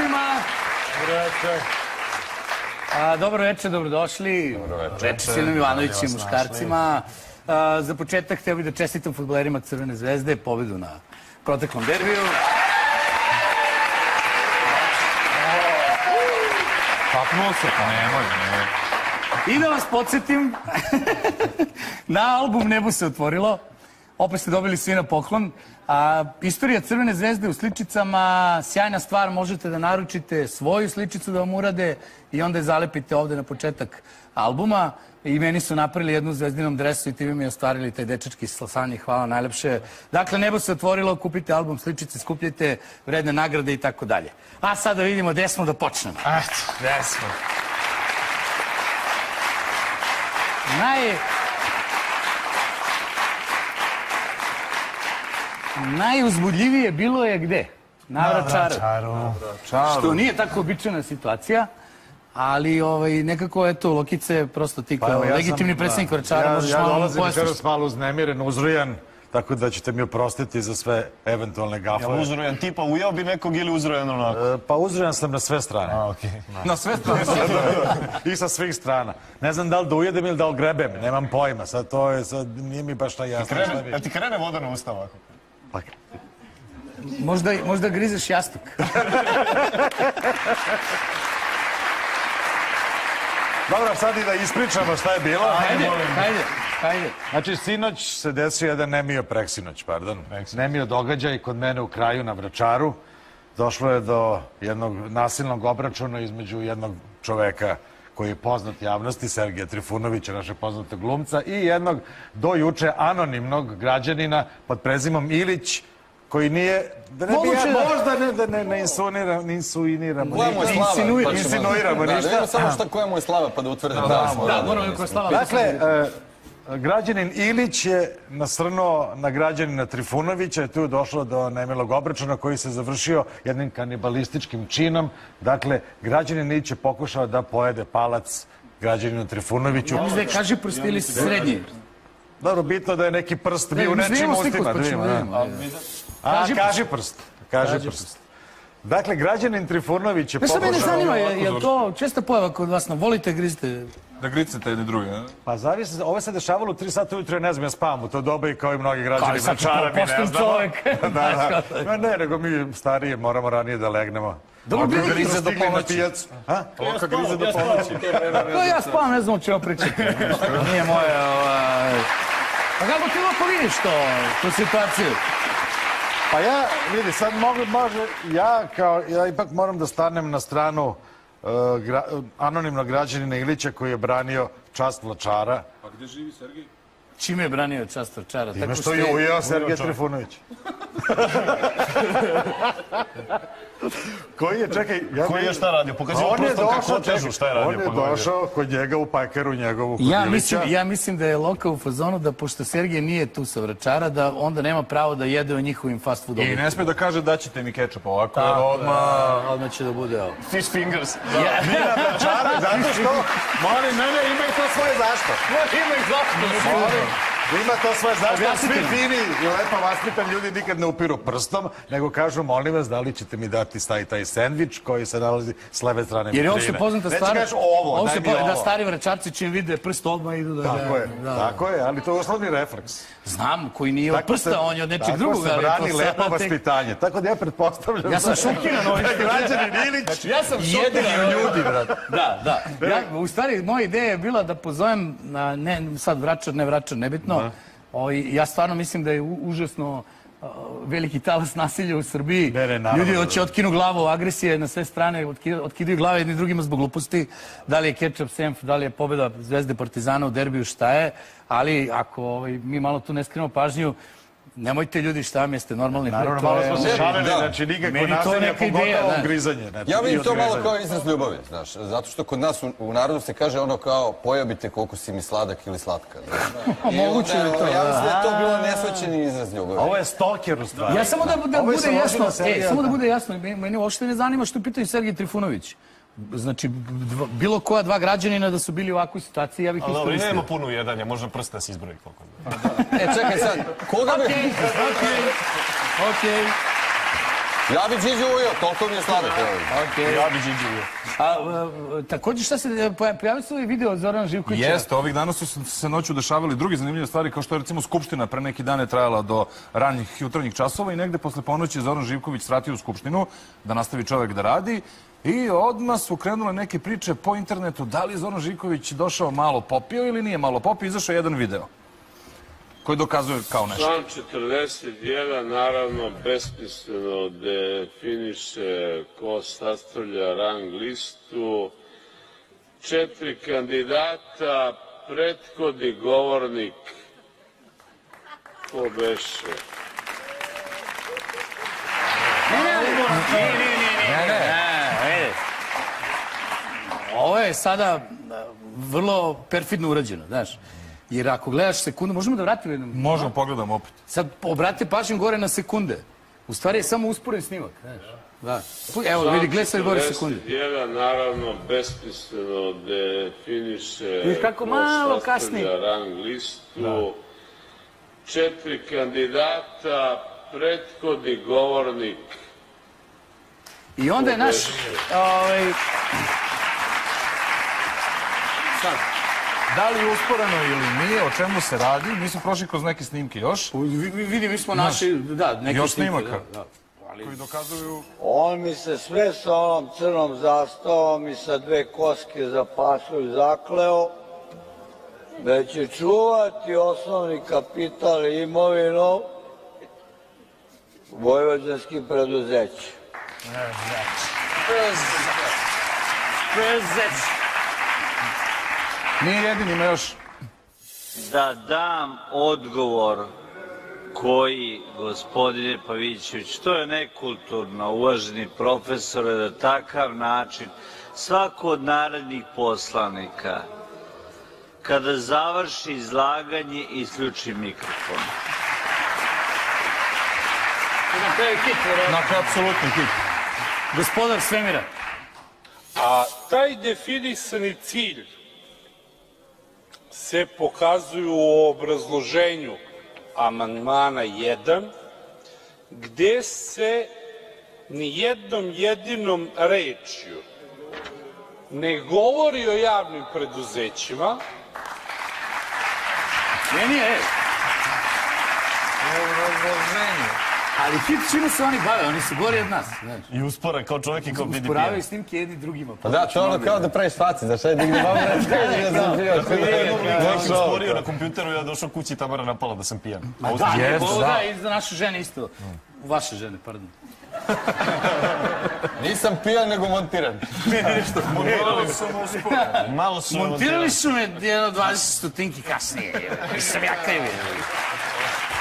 muškarcima. A, dobro večer, dobrodošli. Dobro večer. Reči Silom Ivanović i muškarcima. A, za početak htio bih da čestitam futbolerima Crvene zvezde pobedu na proteklom derbiju. Kapnuo se, pa nemoj, nemoj. I da vas podsjetim, na album Nebo se otvorilo. Opet ste dobili svi na poklon. A, istorija Crvene zvezde u sličicama, sjajna stvar, možete da naručite svoju sličicu da vam urade i onda je zalepite ovde na početak albuma. I meni su napravili jednu zvezdinom dresu i time mi ostvarili taj dečački slasanje. Hvala najlepše. Dakle, nebo se otvorilo, kupite album sličice, skupljite vredne nagrade i tako dalje. A sada da vidimo gde smo da počnemo. Eto, gde smo? Naj... Najuzbudljivije bilo je gde? Na Vračaru. Čaru. Što nije tako običajna situacija, ali ovaj, nekako, eto, Lokice je prosto ti kao Pa ja sam- legitimni predsjednik Vračara, Ja, možeš ja malo dolazim večeras malo uznemiren, uzrujan, tako da ćete mi oprostiti za sve eventualne Ja gafove. uzrojan tipa ujeo bi nekog ili uzrojan onako? E, Pa uzrujan sam na sve strane. A, okej. Na sve strane. I sa svih strana. Ne znam da li da ujedem ili da li grebem, nemam pojma. Sad to je, sad nije mi baš taj jasno. šta Krene, bi- ja ti krene voda na usta ovako. Pa, možda, možda grizeš jastuk. Dobro, sad i da ispričamo šta je bilo. Hajde, hajde, hajde. Znači, sinoć se desio jedan nemio preksinoć, pardon. Nemio događaj kod mene u kraju na Vračaru. Došlo je do jednog nasilnog obračuna između jednog čoveka koji je poznat javnosti, Sergeja Trifunovića, našeg poznatog glumca, i jednog do juče anonimnog građanina pod prezimom Ilić, koji nije, da ne bi ja, da- možda ne, da ne, ne insuinira, ne insuiniramo. Koja mu je ništa. slava? Insinuir- Pa insinuiramo da, ništa. Da vidimo samo šta, koja mu je slava pa da utvrdimo da, smo Da, radili, moramo nismo. neko slava. Dakle, e, građanin Ilić je nasrnuo na građanina Trifunovića i tu je došlo do nemilog obračuna koji se završio jednim kanibalističkim činom. Dakle, građanin Ilić je pokušao da pojede palac građaninu Trifunoviću. Ja mislim da je kaži prst ili srednji. Dobro, bitno da je neki prst bio u nečim ustima. Da vidimo, da. A, Kaži prst. Kaži prst. Dakle, građanin Trifunović je Ne što mene pokušao... zanima, je, to česta pojava kod vas, volite grizite? Da gricnete jedni drugi, ne? Pa zavisi, ovo se dešavalo u 3 sata ujutro, ja ne znam, ja spavam u to doba i kao i mnogi građani Kao i svaki Vračara, mi ne pošten znamo. čovek. da, da. Ma ne, nego mi stariji moramo ranije da legnemo. Dobro, nismo grize do ponoći. pijacu. A? Loka grize do ponoći. Pa ja spavam, ne znam o čemu pričati. Nije moje, ovaj... Pa kako ti lako vidiš to, tu situaciju? Pa ja, vidi, sad mogu, može, ja kao, ja ipak moram da stanem na stranu gra, uh, anonimnog građanina Ilića koji je branio čast Vlačara. Pa gde živi Sergij? Čime je branio čast Vračara? Time što je ujeo Sergej Trifunović. koji je, čekaj, ja Koji je šta radio? Pokazivao On je došao, otežu, šta je radio? On je pogodio? došao kod njega u pajkeru njegovu kod Ja Ilića. mislim, ja mislim da je Loka u fazonu da pošto Sergej nije tu sa Vračara, da onda nema pravo da jede o njihovim fast food I ne sme da kaže da ćete mi kečap ovako, jer odmah... da, odmah će da bude ovo. Fish fingers. Ja, Čare, zato što, molim, ne, ne, ima i to svoje zašto. ima ih zašto. Molim, ima to svoje zašto. Svi fini i lepo vaspitan ljudi nikad ne upiru prstom, nego kažu, molim vas, da li ćete mi dati taj, taj sendvič koji se nalazi s leve strane Jer je vitrine. opšte poznata Neće stvar. kažeš ovo, daj mi ovo. Da stari vračarci čim vide prst odmah idu da... Tako je, da, tako je, ali to je uslovni refleks. Znam, koji nije od prsta, on je od nečeg drugog. Tako se brani lepo vaspitanje. Tako da ja pretpostavljam... Ja sam šokiran ovim što Građanin Ilić Ja sam šokiran. ljudi, brate. Da, da. Ja, u stvari, moja ideja je bila da pozovem, na, ne, sad vračar, ne vračar, nebitno. O, i ja stvarno mislim da je užasno veliki talas nasilja u Srbiji. Ne, ne, naravno Ljudi da hoće otkinu glavu, agresije na sve strane, otki- otkidaju glave jedni drugima zbog gluposti. Da li je ketchup, senf, da li je pobjeda Zvezde Partizana u derbiju, šta je. Ali ako ovaj, mi malo tu ne skrenemo pažnju, nemojte ljudi šta vam jeste normalni. Naravno, malo smo se šalili, Da. znači nikako nasilje, pogotovo da. grizanje. Znači, Ja vidim to malo kao izraz ljubavi, znaš, zato što kod nas u, u narodu se kaže ono kao pojabite koliko si mi sladak ili slatka. Znaš. I moguće je to, Ja da. mislim da je to bilo nesvećeni izraz ljubavi. Ovo je stalker u stvari. Ja samo da, da Ovo je bude jasno, e, samo da bude jasno, meni uopšte ne zanima što je pitaju Sergij Trifunović. Znači, dva, bilo koja dva građanina da su bili u ovakvoj situaciji, ja bih Ali dobro, i iskoristio. nema puno jedanja, možda prsta da se izbroji koliko. E, čekaj sad, koga bi... Okej, okej, okej. Ja bi Điđu ujeo, toliko mi je sladak. ovaj. Ja bi Điđi ujeo. A, a, također šta se, poja- pojavio se ovaj video od Zorana Živkovića? Jeste, ovih dana su se- noću dešavali druge zanimljive stvari, kao što je recimo Skupština pre neki dan je trajala do ranjih jutarnjih časova i negde posle ponoći Zoran Živković svratio u Skupštinu da nastavi čovek da radi i odmah su krenule neke priče po internetu da li je Zoran Živković došao malo popio ili nije malo popio, izašao je jedan video koji dokazuje kao nešto. Član 41 naravno besmisleno definiše ko sastavlja rang listu. Četiri kandidata, prethodni govornik ko beše. E, Ovo je sada a, vrlo perfidno urađeno, znaš. Jer ako gledaš sekundu, možemo da vratimo jednom. Možemo pogledamo opet. Sad obratite pažnju gore na sekunde. U stvari je samo usporen snimak, znaš. Da. Evo, vidi, gledaj sad gore sekunde. 41 naravno besmisleno definiše Vidiš kako ko malo sastavlja kasni. rang listu. Četiri kandidata, prethodni govornik I onda je naš... Ovaj, sad, Da li je usporeno ili nije, o čemu se radi? Mi smo prošli kroz neke snimke još, vi- vi- vidi, mi smo naši, da, neke Još snimke, snimaka. da, da. koji dokazuju On mi se sve sa onom crnom zastavom i sa dve koske za pasulj zakleo da će čuvati osnovni kapital i imovinu vojvođanskim preduzećima. Nije jedin, ima još. da dam odgovor koji, gospodine Pavićević, to je nekulturno, uvaženi profesore, da takav način svako od narodnih poslanika kada završi izlaganje isključi mikrofon. Na kraju hit, verovatno. Dakle, apsolutni hit. Gospodar svemira. A taj definisani cilj se pokazuju u obrazloženju amandmana 1, gde se ni jednom jedinom rečju ne govori o javnim preduzećima, Meni je, ej. Ali hit čime se oni bave, oni su gori od nas, znaš. I uspore kao čovjek i kao PDP. Usporavaju snimke jedni drugima. Pa da, to je ono kao da praviš faci, da šta je digni vam reći, da sam bio. Neki usporio na kompjuteru, ja došao kući i Tamara napala da sam pijan. A Da, ovo da. da, i za naše žene isto. Vaše žene, pardon. Nisam pijan, nego montiran. Malo su... Montirali su me jedno 20 stotinki kasnije. Nisam ja kriv.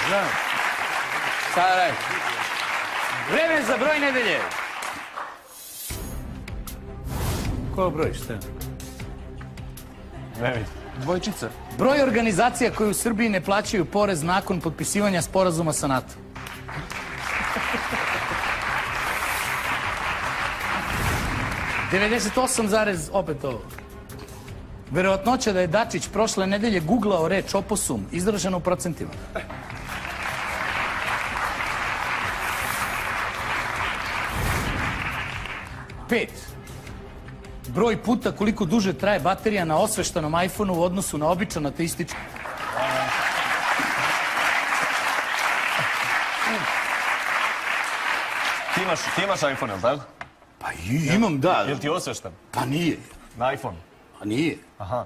Znam. Šta da? Vreme za broj nedelje. Ko broj, šta? Vidim. Dvojčica. Broj organizacija koje u Srbiji ne plaćaju porez nakon potpisivanja sporazuma sa NATO. Devedeset osam zarez, opet ovo. Verovatnoća da je Dačić prošle nedelje googlao reč oposum, izraženo u procentima. Pet. Broj puta koliko duže traje baterija na osveštanom iPhoneu u odnosu na običan ateistički. Ti imaš, ti imaš iPhone, jel tako? Pa imam, da. Jel ti osveštan? Pa nije. Na iPhone? Pa nije. Aha.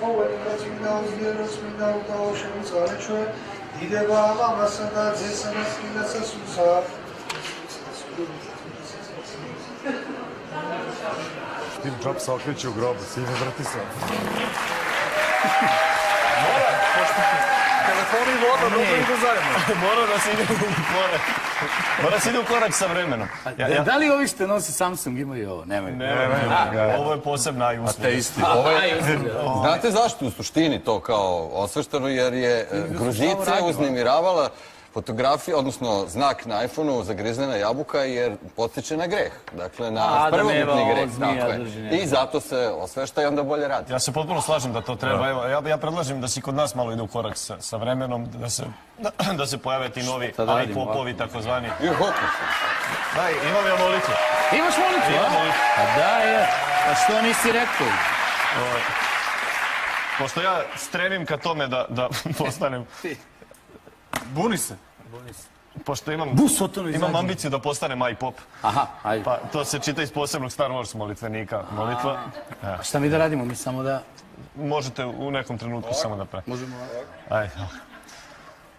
da vidim. zmaj. დიდება ამასა და ძესანას კიდაცა სულსა Steve Jobs se okreće u grobu, sine vrti se. Telefoni i voda, dobro idu zajedno. Mora da se ide u pore. Mora se ide u korak sa vremenom. Ja, ja, Da li ovi što nose Samsung imaju ovo? Nemaju. ne, ne, ovo je posebna i usluga. Ovo je, znate zašto u suštini to kao osvešteno? Jer je e, Gruzice radimo. uznemiravala fotografija, odnosno znak na iPhoneu zagrizena jabuka jer potiče na greh. Dakle, na A, da prvobitni greh. tako je. I zato se osvešta i onda bolje radi. Ja se potpuno slažem da to treba. Evo, ja, ja predlažem da se kod nas malo ide u korak sa, sa vremenom, da se, da, da se pojave ti novi da iPopovi, takozvani. I hopno Daj, imam ja molitvu. Imaš molitvu, Imam a? molitvu. Pa da, je. Pa što nisi rekao? Pošto ja stremim ka tome da, da postanem, Buni se. pošto imam, Bus otonu imam izađe. ambiciju da postanem iPop, Aha, ajde. pa to se čita iz posebnog Star Wars molitvenika. Molitva. Pa šta mi da radimo? Mi samo da... Možete u nekom trenutku samo da pre. Možemo... Ajde.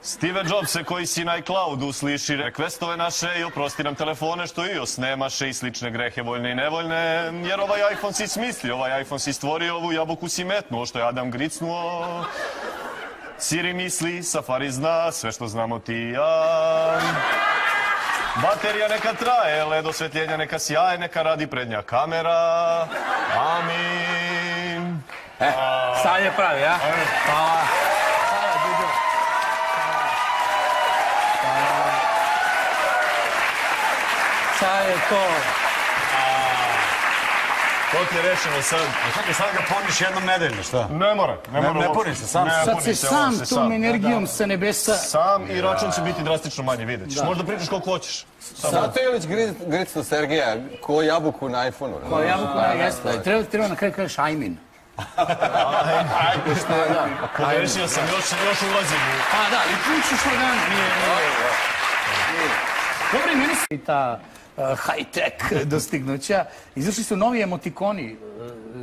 Steve Jobse koji si na iCloudu sliši rekvestove naše i oprosti nam telefone što iOS nemaše i slične grehe voljne i nevoljne, jer ovaj iPhone si smislio, ovaj iPhone si stvorio, ovu jabuku si metnuo, što je Adam gricnuo. Siri misli, Safari zna, sve što znamo ti i ja. Baterija neka traje, led osvetljenja neka sjaje, neka radi prednja kamera. Amin. E, sad je pravi, a? Hvala. Dudo. Hvala. Sad je to. To ti je rečeno sad. Čekaj, sad ga puniš jednom nedeljno, šta? Ne mora, ne mora. ne uopšte. puni se, sam Ne se. Sad se se, sam se tom energijom sa nebesa... Sam i račun će biti drastično manji, vidjet ćeš. Možda pričaš koliko hoćeš. Zato je Ilić gri- gricno Sergeja, ko jabuku na iPhoneu. Pa ja mogu na jeste. Treba, treba na kraju kažeš ajmin. Pogrešio sam, još, još ulazim u... Pa da, i pričaš organ. Nije, nije. Dobro, i meni i ta high-tech dostignuća. Izašli su novi emotikoni uh,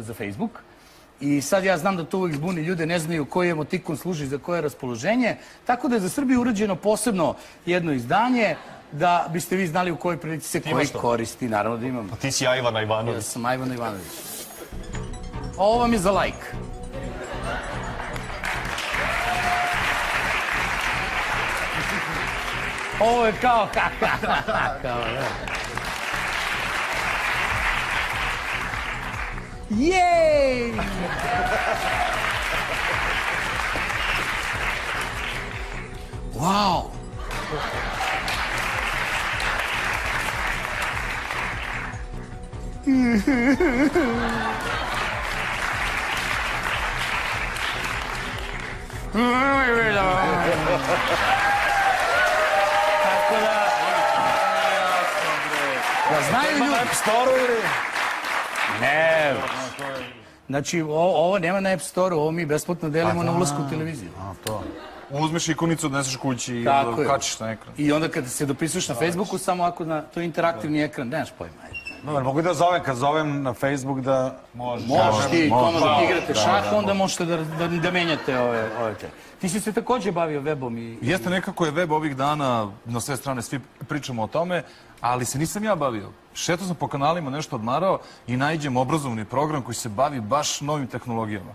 za Facebook. I sad ja znam da to uvijek zbuni ljude, ne znaju koji emotikon služi za koje raspoloženje. Tako da je za Srbiju urađeno posebno jedno izdanje da biste vi znali u kojoj prilici se koji koristi. Naravno da imam. Ti si Ajvana Ja Ivanović. sam Ajvan Ivanović. Ovo vam je za like. Ovo je kao... kao da. Jej! Wow! Tako da... Da znaju ljudi... App Store ili? Ne. Znači, ovo, ovo nema na App Store, ovo mi besplatno delimo na ulazku u televiziju. Uzmeš ikonicu, odneseš kući i kačiš na ekran. I onda kada se dopisuješ na Facebooku, samo ako na, to je interaktivni ekran, nemaš pojma. Dobar, mogu da zovem, kad zovem na Facebook da... Možeš ti tamo da igrate šah, onda možete da, da, da menjate ove, ove te. Ti si se takođe bavio webom i... Jeste nekako je web ovih dana, na sve strane svi pričamo o tome, ali se nisam ja bavio. Šetao sam po kanalima, nešto odmarao i najđem obrazovni program koji se bavi baš novim tehnologijama.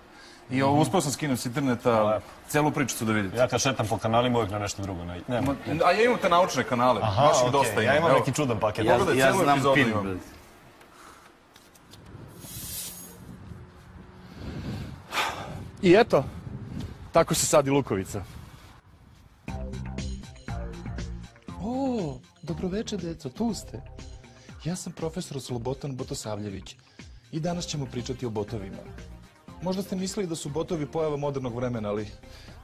I ovo, uspeo sam skinem s interneta celu priču da vidite. Ja kad šetam po kanalima uvijek na nešto drugo. Ne, nema. A ja imam te naučne kanale, Aha, baš ih okej, dosta imam. Ja imam neki čudan paket. Ja, Pogledaj, ja znam pin. imam. brate. I eto, tako se sadi lukovica. O, dobroveče, deco, tu ste. Ja sam profesor Slobotan Botosavljević i danas ćemo pričati o botovima. Možda ste mislili da su botovi pojava modernog vremena, ali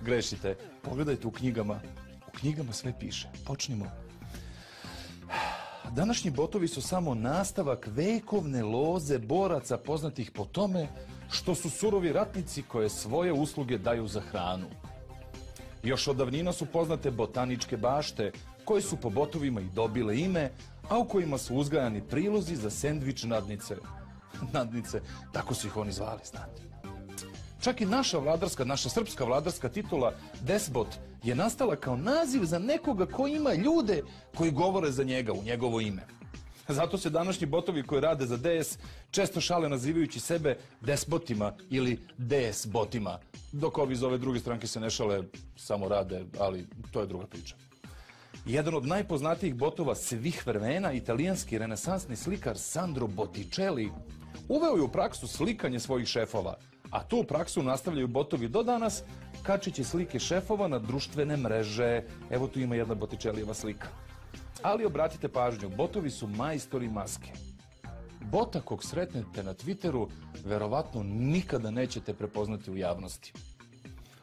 grešite. Pogledajte u knjigama. U knjigama sve piše. Počnimo. Današnji botovi su samo nastavak vekovne loze boraca poznatih po tome što su surovi ratnici koje svoje usluge daju za hranu. Još od davnina su poznate botaničke bašte, koje su po botovima i dobile ime, a u kojima su uzgajani prilozi za sendvič nadnice. Nadnice, tako su ih oni zvali, znate. Čak i naša vladarska, naša srpska vladarska titula Despot je nastala kao naziv za nekoga ko ima ljude koji govore za njega u njegovo ime. Zato se današnji botovi koji rade za DS često šale nazivajući sebe despotima ili DS botima, dok ovi iz ove druge stranke se ne šale, samo rade, ali to je druga priča. Jedan od najpoznatijih botova svih vremena, italijanski renesansni slikar Sandro Botticelli, uveo je u praksu slikanje svojih šefova, a tu praksu nastavljaju botovi do danas, kačići slike šefova na društvene mreže. Evo tu ima jedna Botticellijeva slika. Ali obratite pažnju, botovi su majstori maske. Bota kog sretnete na Twitteru, verovatno nikada nećete prepoznati u javnosti.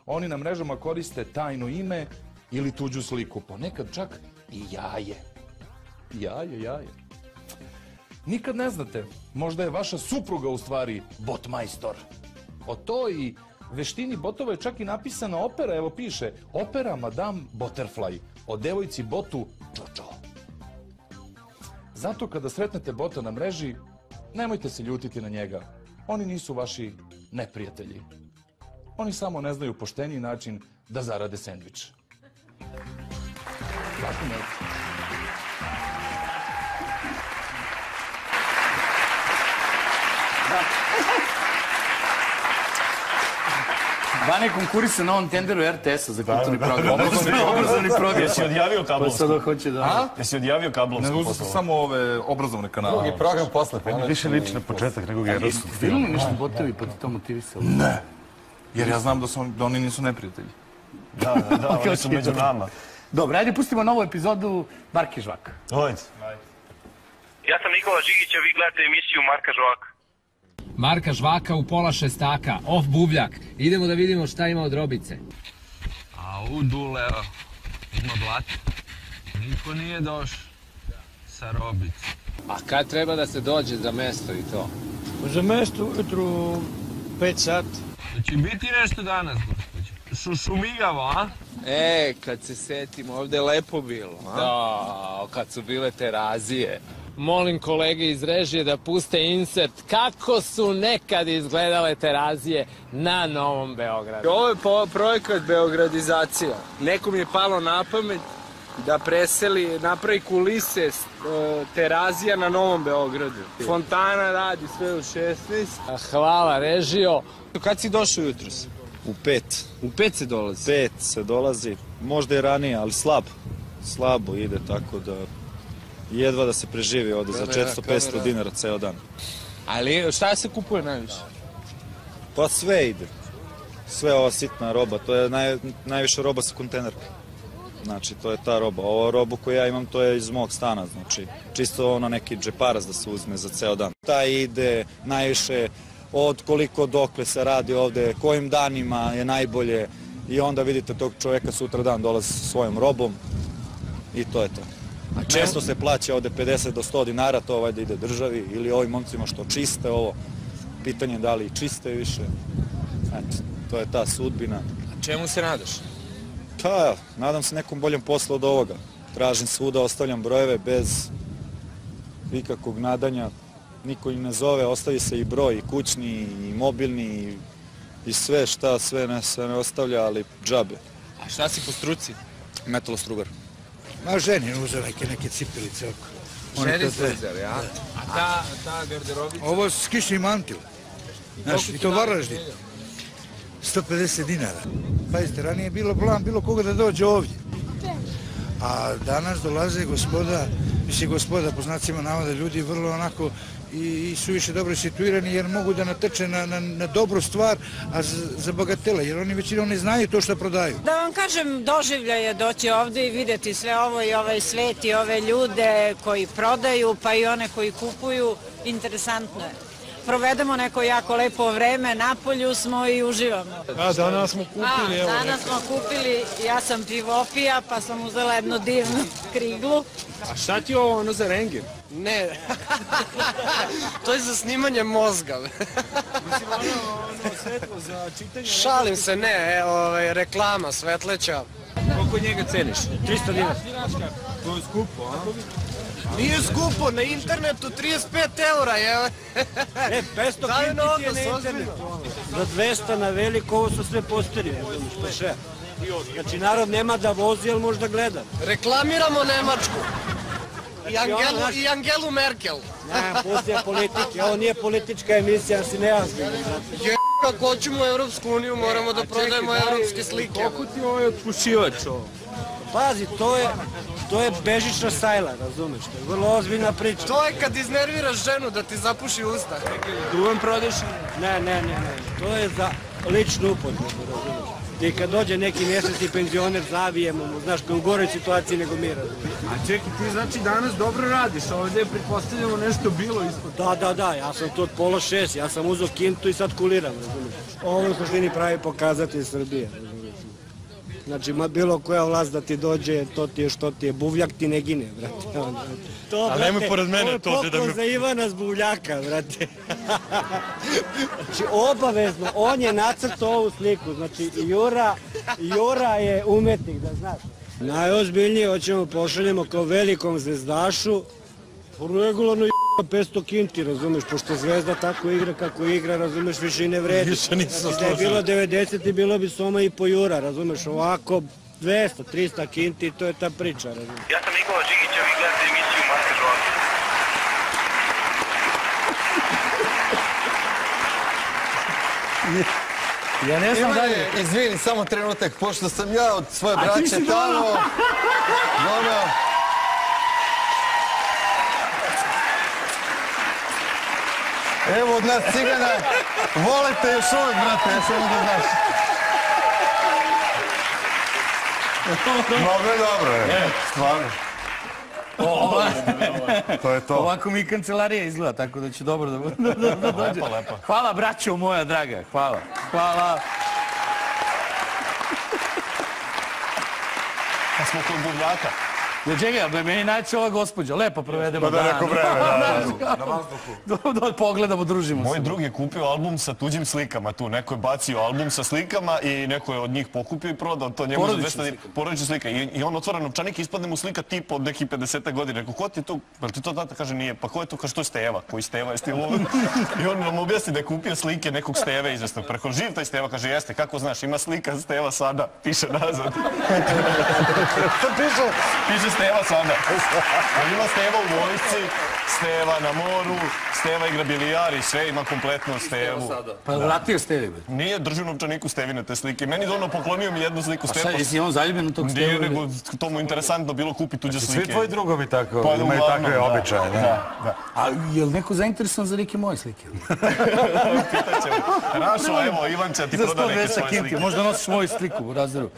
Oni na mrežama koriste tajno ime ili tuđu sliku, ponekad čak i jaje. Jaje, jaje. Nikad ne znate, možda je vaša supruga u stvari botmajstor. O toj veštini botova je čak i napisana opera, evo piše, opera Madame Butterfly, o devojci botu Čočo. Zato kada sretnete bota na mreži, nemojte se ljutiti na njega. Oni nisu vaši neprijatelji. Oni samo ne znaju pošteniji način da zarade sendvič. Tako ne. Bane konkurisa na ovom tenderu RTS-a za kulturni program. Obrazovni, obrazovni program. Jesi odjavio Pa kablovsku? sada hoće da... A? Jesi odjavio Ne kablovsku sam posao? samo ove obrazovne kanale. Drugi program posle. Meni više liči na početak nego Jeste gerovskog filmu nešto botovi pa ti to motivisalo? Ne. Jer ja znam da, su, da oni nisu neprijatelji. Da, da, da, oni su među nama. Dobro, ajde pustimo novu epizodu Barke Žvaka. Hojde. Ja sam Nikola Žigić, a vi gledate emisiju Marka Žovaka. Marka Žvaka u pola šestaka, off buvljak. Idemo da vidimo šta ima od robice. A u Duleo, ima blata. Niko nije došao sa robice. A kad treba da se dođe za mesto i to? Za mesto ujutru 5 sati. Da će biti nešto danas, gospođo. Šušumigavo, a? E, kad se setim, ovde je lepo bilo. Da, kad su bile terazije. Molim kolege iz režije da puste insert kako su nekad izgledale terazije na Novom Beogradu. Ovo je projekat Beogradizacija. Nekom je palo na pamet da preseli, napravi kulise e, terazija na Novom Beogradu. Fontana radi sve u 16. Hvala, režio. Kad si došao jutros? U pet. U pet se dolazi? Pet se dolazi, možda i ranije, ali slabo. Slabo ide, tako da jedva da se preživi ovde za Kamera, 400-500 kamera. dinara ceo dan. Ali šta se kupuje najviše? Pa sve ide. Sve ova sitna roba, to je naj, najviše roba sa kontenerka. Znači, to je ta roba. Ovo robu koju ja imam, to je iz mog stana, znači, čisto ono neki džeparac da se uzme za ceo dan. Ta ide najviše od koliko dokle se radi ovde, kojim danima je najbolje i onda vidite tog čoveka sutra dan dolazi sa svojom robom i to je to. A često se plaća ovde 50 do 100 dinara, to ovaj da ide državi ili ovim momcima što čiste ovo. Pitanje je da li čiste više. Eto, to je ta sudbina. A čemu se nadaš? Pa, nadam se nekom boljem poslu od ovoga. Tražim svuda, ostavljam brojeve bez ikakvog nadanja. Niko i ne zove, ostavi se i broj, i kućni, i mobilni, i, i sve šta, sve ne, sve ne ostavlja, ali džabe. A šta si po struci? Metalostrugar. Ma ženi je uzeo neke, neke cipelice oko. Ženi su uzeli, a? A ta, ta garderobica? Ovo s kišni mantil. Znaš, i to Varaždin. 150 dinara. Pazite, ranije je bilo plan bilo koga da dođe ovdje. A danas dolaze gospoda, mislim gospoda po znacima navoda, ljudi vrlo onako i, i su više dobro situirani jer mogu da natrče na, na, na dobru stvar, a za, za bagatele, jer oni većinom ne znaju to što prodaju. Da vam kažem, doživljaj je doći ovde i videti sve ovo i ovaj svet i ove ljude koji prodaju, pa i one koji kupuju. Interesantno je. Provedemo neko jako lepo vreme, na polju smo i uživamo. A danas smo kupili, A, evo. danas smo kupili, ja sam pivopija, pa sam uzela jednu divnu kriglu. A šta ti je ovo ono za rengen? Ne, to je za snimanje mozga. Mislim, ono, ono svetlo za čitanje... Šalim se, ne, e, ovaj, reklama, svetleća. Koliko njega ceniš? 300 dinara. To je skupo, a? Nije skupo, na internetu 35 eura, je. E, 500 Daj kinti je na internetu. Za 200 na veliko, ovo su sve posteri, razumiješ, to je še. Znači, narod nema da vozi, ali može da gleda. Reklamiramo Nemačku. I Znači, Angelu, znaš- i Angelu Merkel. Ne, poslije politike, ovo nije politička emisija, ja si nejasno. Je, kako hoćemo Evropsku uniju, moramo da prodajemo evropske slike. Koliko ti ovo je otpušivač ovo? pazi, to je, to je bežična sajla, razumeš? To je vrlo ozbiljna priča. To je kad iznerviraš ženu da ti zapuši usta. Duvan prodeš? Ne, ne, ne, ne. To je za ličnu upotrebu, razumeš? I kad dođe neki mjesečni penzioner, zavijemo mu, znaš, kao u goroj situaciji nego mi, razumeš? A čekaj, ti znači danas dobro radiš, ovdje je pretpostavljamo nešto bilo ispod. Da, da, da, ja sam tu od pola šest, ja sam uzeo kintu i sad kuliram, razumiješ? Ovo je u suštini pravi pokazatelj Srbije, razumiješ? Znači, ma bilo koja vlast da ti dođe, to ti je što ti je, buvljak ti ne gine, brate. To, A nemoj pored mene ovo je to, da za Ivana z buvljaka, brate. znači, obavezno, on je nacrtao ovu sliku, znači, Jura, Jura je umetnik, da znaš. Najozbiljnije, hoćemo pošaljemo kao velikom zvezdašu, regularno 500 kinti, razumeš, pošto zvezda tako igra kako igra, razumeš, više i ne vredi. Više nisam Znači, da je bilo 90 i bilo bi Soma i po Jura, razumeš, ovako 200, 300 kinti, to je ta priča, razumeš. Ja sam Nikola Žigić, a vi gledate emisiju Maska Žovaka. Ja ne znam da li... Izvini, samo trenutak, pošto sam ja od svoje A ti braće si tamo... donao. Evo od nas cigana, volite još uvijek, brate, samo da znaš. Mnogo je dobro, je. Stvarno. To je to. Ovako mi kancelarija izgleda, tako da će dobro da, da, da, da dođe. Lepo, lepo. Hvala braćo moja draga, hvala. Hvala. Pa smo kod buvljaka. Ja čekaj, ali meni najče ova gospođa, lepo provedemo Pa da dan. neko vreme, da, Znaš, kao- Do, do, pogledamo, družimo Moj se. drug je kupio album sa tuđim slikama tu. Neko je bacio album sa slikama i neko je od njih pokupio i prodao to njemu za 200 dinara. Porodične slike. I, I on otvara novčanik i ispadne mu slika tipa od nekih 50 godina. Rekao, ko ti je to? Pa ti to tata kaže nije. Pa ko je to? Kaže, to je Steva. Koji Steva je stil ovo? I on nam objasni da je kupio slike nekog Steve izvestnog. Preko živ taj Steva. Kaže, jeste, kako znaš, ima slika Steva sada. Piše nazad. piše? Piše Steva sada. Ima Steva u vojsci, Steva na moru, Steva igra bilijar i sve ima kompletno Stevu. Pa vratio ste li? Nije držao novčaniku Stevine te slike. Meni je ono poklonio mi jednu sliku A Stepa. sad, jesi on zaljubljen u tog Nije, Stevu? nego to mu interesantno bilo kupi tuđe slike. Svi tvoji drugovi tako, Pa, imaju takve da. običaje. Da. Da, da. A je li neko zainteresovan za neke moje slike? Pitaćemo. Rašo, evo, Ivan će ti proda neke 100 svoje slike. možda nosiš moju sliku u razredu.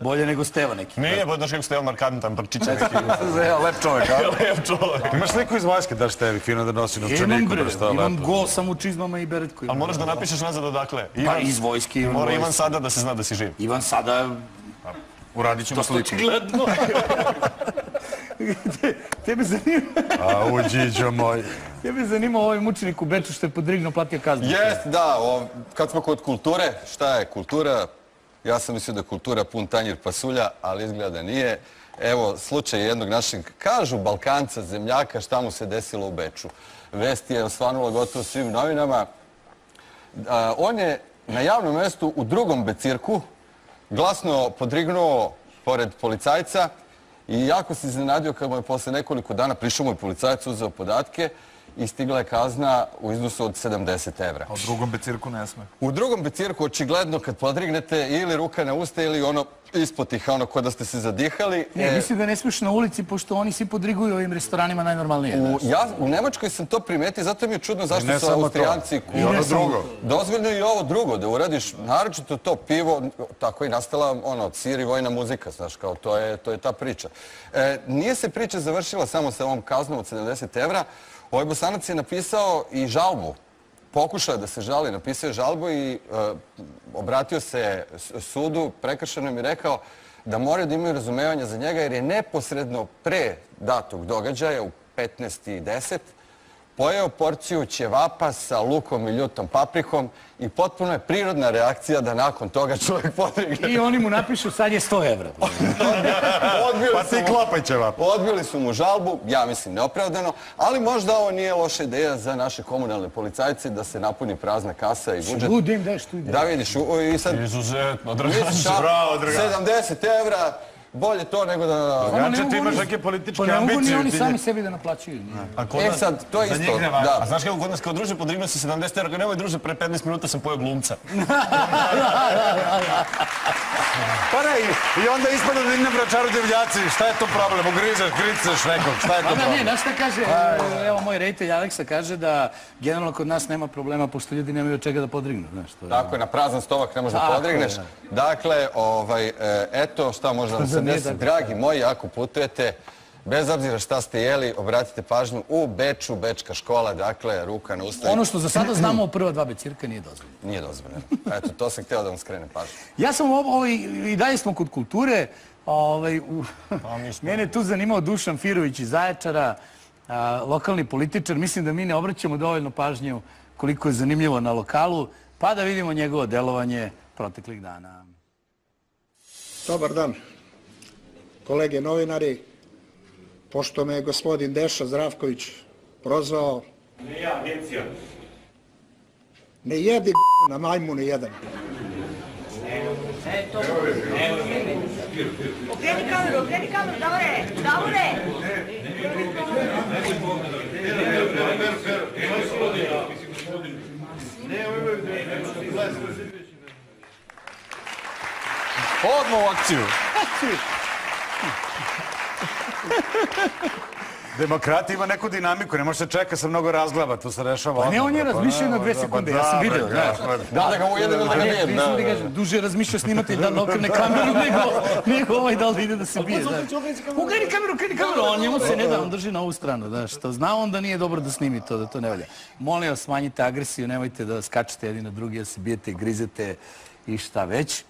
Bolje nego Steva neki. Nije, pa znaš kako Steva markantan, brčića neki. Ja, lep čovjek, a? Lep čovjek. Imaš sliku iz vojske, daš tebi, fino da nosi to je imam gol samo u čizmama i beretku. Ali moraš da napišeš nazad odakle. Pa iz vojske, Mora. Ivan sada da se zna da si živ. Ivan sada... Uradit ćemo sliku. Očigledno. Te- Tebe zanima, A, u, Điđo moj. tebe zanima ovaj mučenik u Beču što je podrigno platio kaznu. Jest, da, o, kad smo kod kulture, šta je kultura? Ja sam mislio da je kultura pun tanjir pasulja, ali izgleda da nije. Evo, slučaj jednog našeg, kažu Balkanca, zemljaka, šta mu se desilo u Beču. Vest je osvanula gotovo svim novinama. A, on je na javnom mestu u drugom becirku glasno podrignuo pored policajca i jako se iznenadio kad mu je posle nekoliko dana prišao mu je policajac, uzeo podatke i stigla je kazna u iznosu od 70 evra. A u drugom becirku ne sme. U drugom becirku očigledno kad podrignete ili ruka na usta ili ono ispod tiha, ono kod da ste se zadihali. Ne, e, mislim da ne smiješ na ulici, pošto oni svi podriguju ovim restoranima najnormalnije. U, ja, u Nemačkoj sam to primetio, zato mi je čudno zašto ne su. Austrijanci... I ono drugo. Dozvoljno je i ovo drugo, da uradiš, naročito to pivo, tako je nastala ono, sir i vojna muzika, znaš, kao to je, to je ta priča. E, nije se priča završila samo sa ovom kaznom od 70 evra, ovaj bosanac je napisao i žalbu. Pokušao da se žali, napisao je žalbu i e, obratio se sudu, prekršenom i rekao da moraju da imaju razumevanja za njega jer je neposredno pre datog događaja u 15.10 pojeo porciju ćevapa sa lukom i ljutom paprikom i potpuno je prirodna reakcija da nakon toga čovjek podrigne. I oni mu napišu sad je 100 evra. Odbili Pa su ti klapaj ćevap. Odbili su mu žalbu, ja mislim neopravdano, ali možda ovo nije loša ideja za naše komunalne policajce da se napuni prazna kasa i budžet. Budi im deš tu ide. Da vidiš, u- i sad Izuzetno, Misliš, Dragan. a, Bravo, Dragan. 70 evra, bolje to nego da... Ne Gače, ti imaš oni- neke političke Pa ne mogu ni ambicije. oni sami ne- sebi da naplaćuju. E sad, to je isto, ne da. A znaš kako kod nas kao druže podignuo si 70 eura, nemoj druže, pre 15 minuta sam pojeo glumca. Pa ne, i- onda ispada da na vračaru divljaci. Šta je to problem? Ugrizeš, griceš nekog. Šta je to Pa da, problem? nije, znaš šta kaže, evo moj reditelj Aleksa kaže da generalno kod nas nema problema pošto ljudi nemaju od čega da podrignu, znaš, to je. Tako je, na prazan stomak ne možeš da podrigneš. da. Dakle, ovaj, e, eto šta može da vam se Tako? Dragi moji, ako putujete, bez obzira šta ste jeli, obratite pažnju u Beču, Bečka škola, dakle, ruka na usta. Ono što za sada znamo o prva dva becirka nije dozvoljeno. Nije dozvoljeno. Eto, to sam htio da vam skrenem pažnju. Ja sam ovo, ovaj, i dalje smo kod kulture, ovaj, u, mene je tu zanimao Dušan Firović iz Zaječara, a, lokalni političar, mislim da mi ne obraćamo dovoljno pažnju koliko je zanimljivo na lokalu, pa da vidimo njegovo delovanje proteklih dana. Dobar dan, kolege novinari. Pošto me je gospodin Deša Zdravković prozvao, Ne ja, agencija. ne jedi na majmune jedan. Okreni kameru, okreni kameru, Davore, Davore! Odmah u akciju. Demokrati ima neku dinamiku, ne može se čeka sa mnogo razglaba, to se rešava Pa ne, on je pa razmišljao na dve da, sekunde, pa ja sam da, znaš. da, Da, da ga ujedem ili da ga Ne, bijem, ti da, da, kažem, duže razmišlja snimatelj da okrene kameru nego, ovaj da li ide da se bije. znaš. Ukreni kameru, ukreni kameru, on njemu se ne da, on drži na ovu stranu, da, što zna on da nije dobro da snimi to, da to ne valja. Molim vas, smanjite agresiju, nemojte da skačete jedni na drugi, da se bijete, grizete i šta već.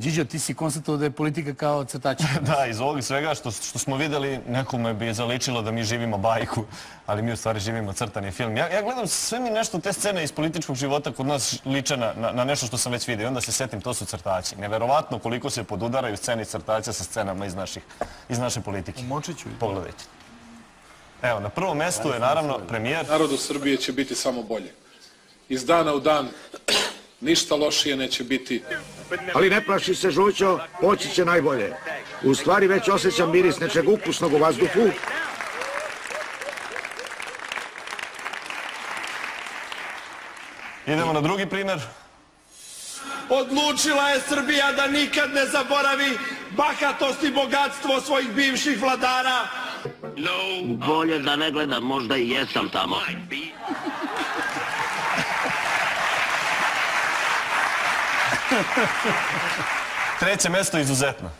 Điđo, ti si konstatovao da je politika kao crtačka. Da, iz ovog svega što, što smo videli, nekome bi zaličilo da mi živimo bajku, ali mi u stvari živimo crtani film. Ja, ja gledam sve mi nešto te scene iz političkog života kod nas liče na, na, na nešto što sam već vidio. I onda se setim, to su crtači. Neverovatno koliko se podudaraju scene iz crtača sa scenama iz, naših, iz naše politike. Močiću. Pogledajte. Evo, na prvom mestu je naravno premijer. Narodu Srbije će biti samo bolje. Iz dana u dan ništa lošije neće biti. Ali ne plaši se žućo, poći će najbolje. U stvari već osjećam miris nečeg ukusnog u vazduhu. Idemo na drugi primjer. Odlučila je Srbija da nikad ne zaboravi bahatost i bogatstvo svojih bivših vladara. Bolje da ne gledam, možda i jesam tamo. Treće mesto izuzetno.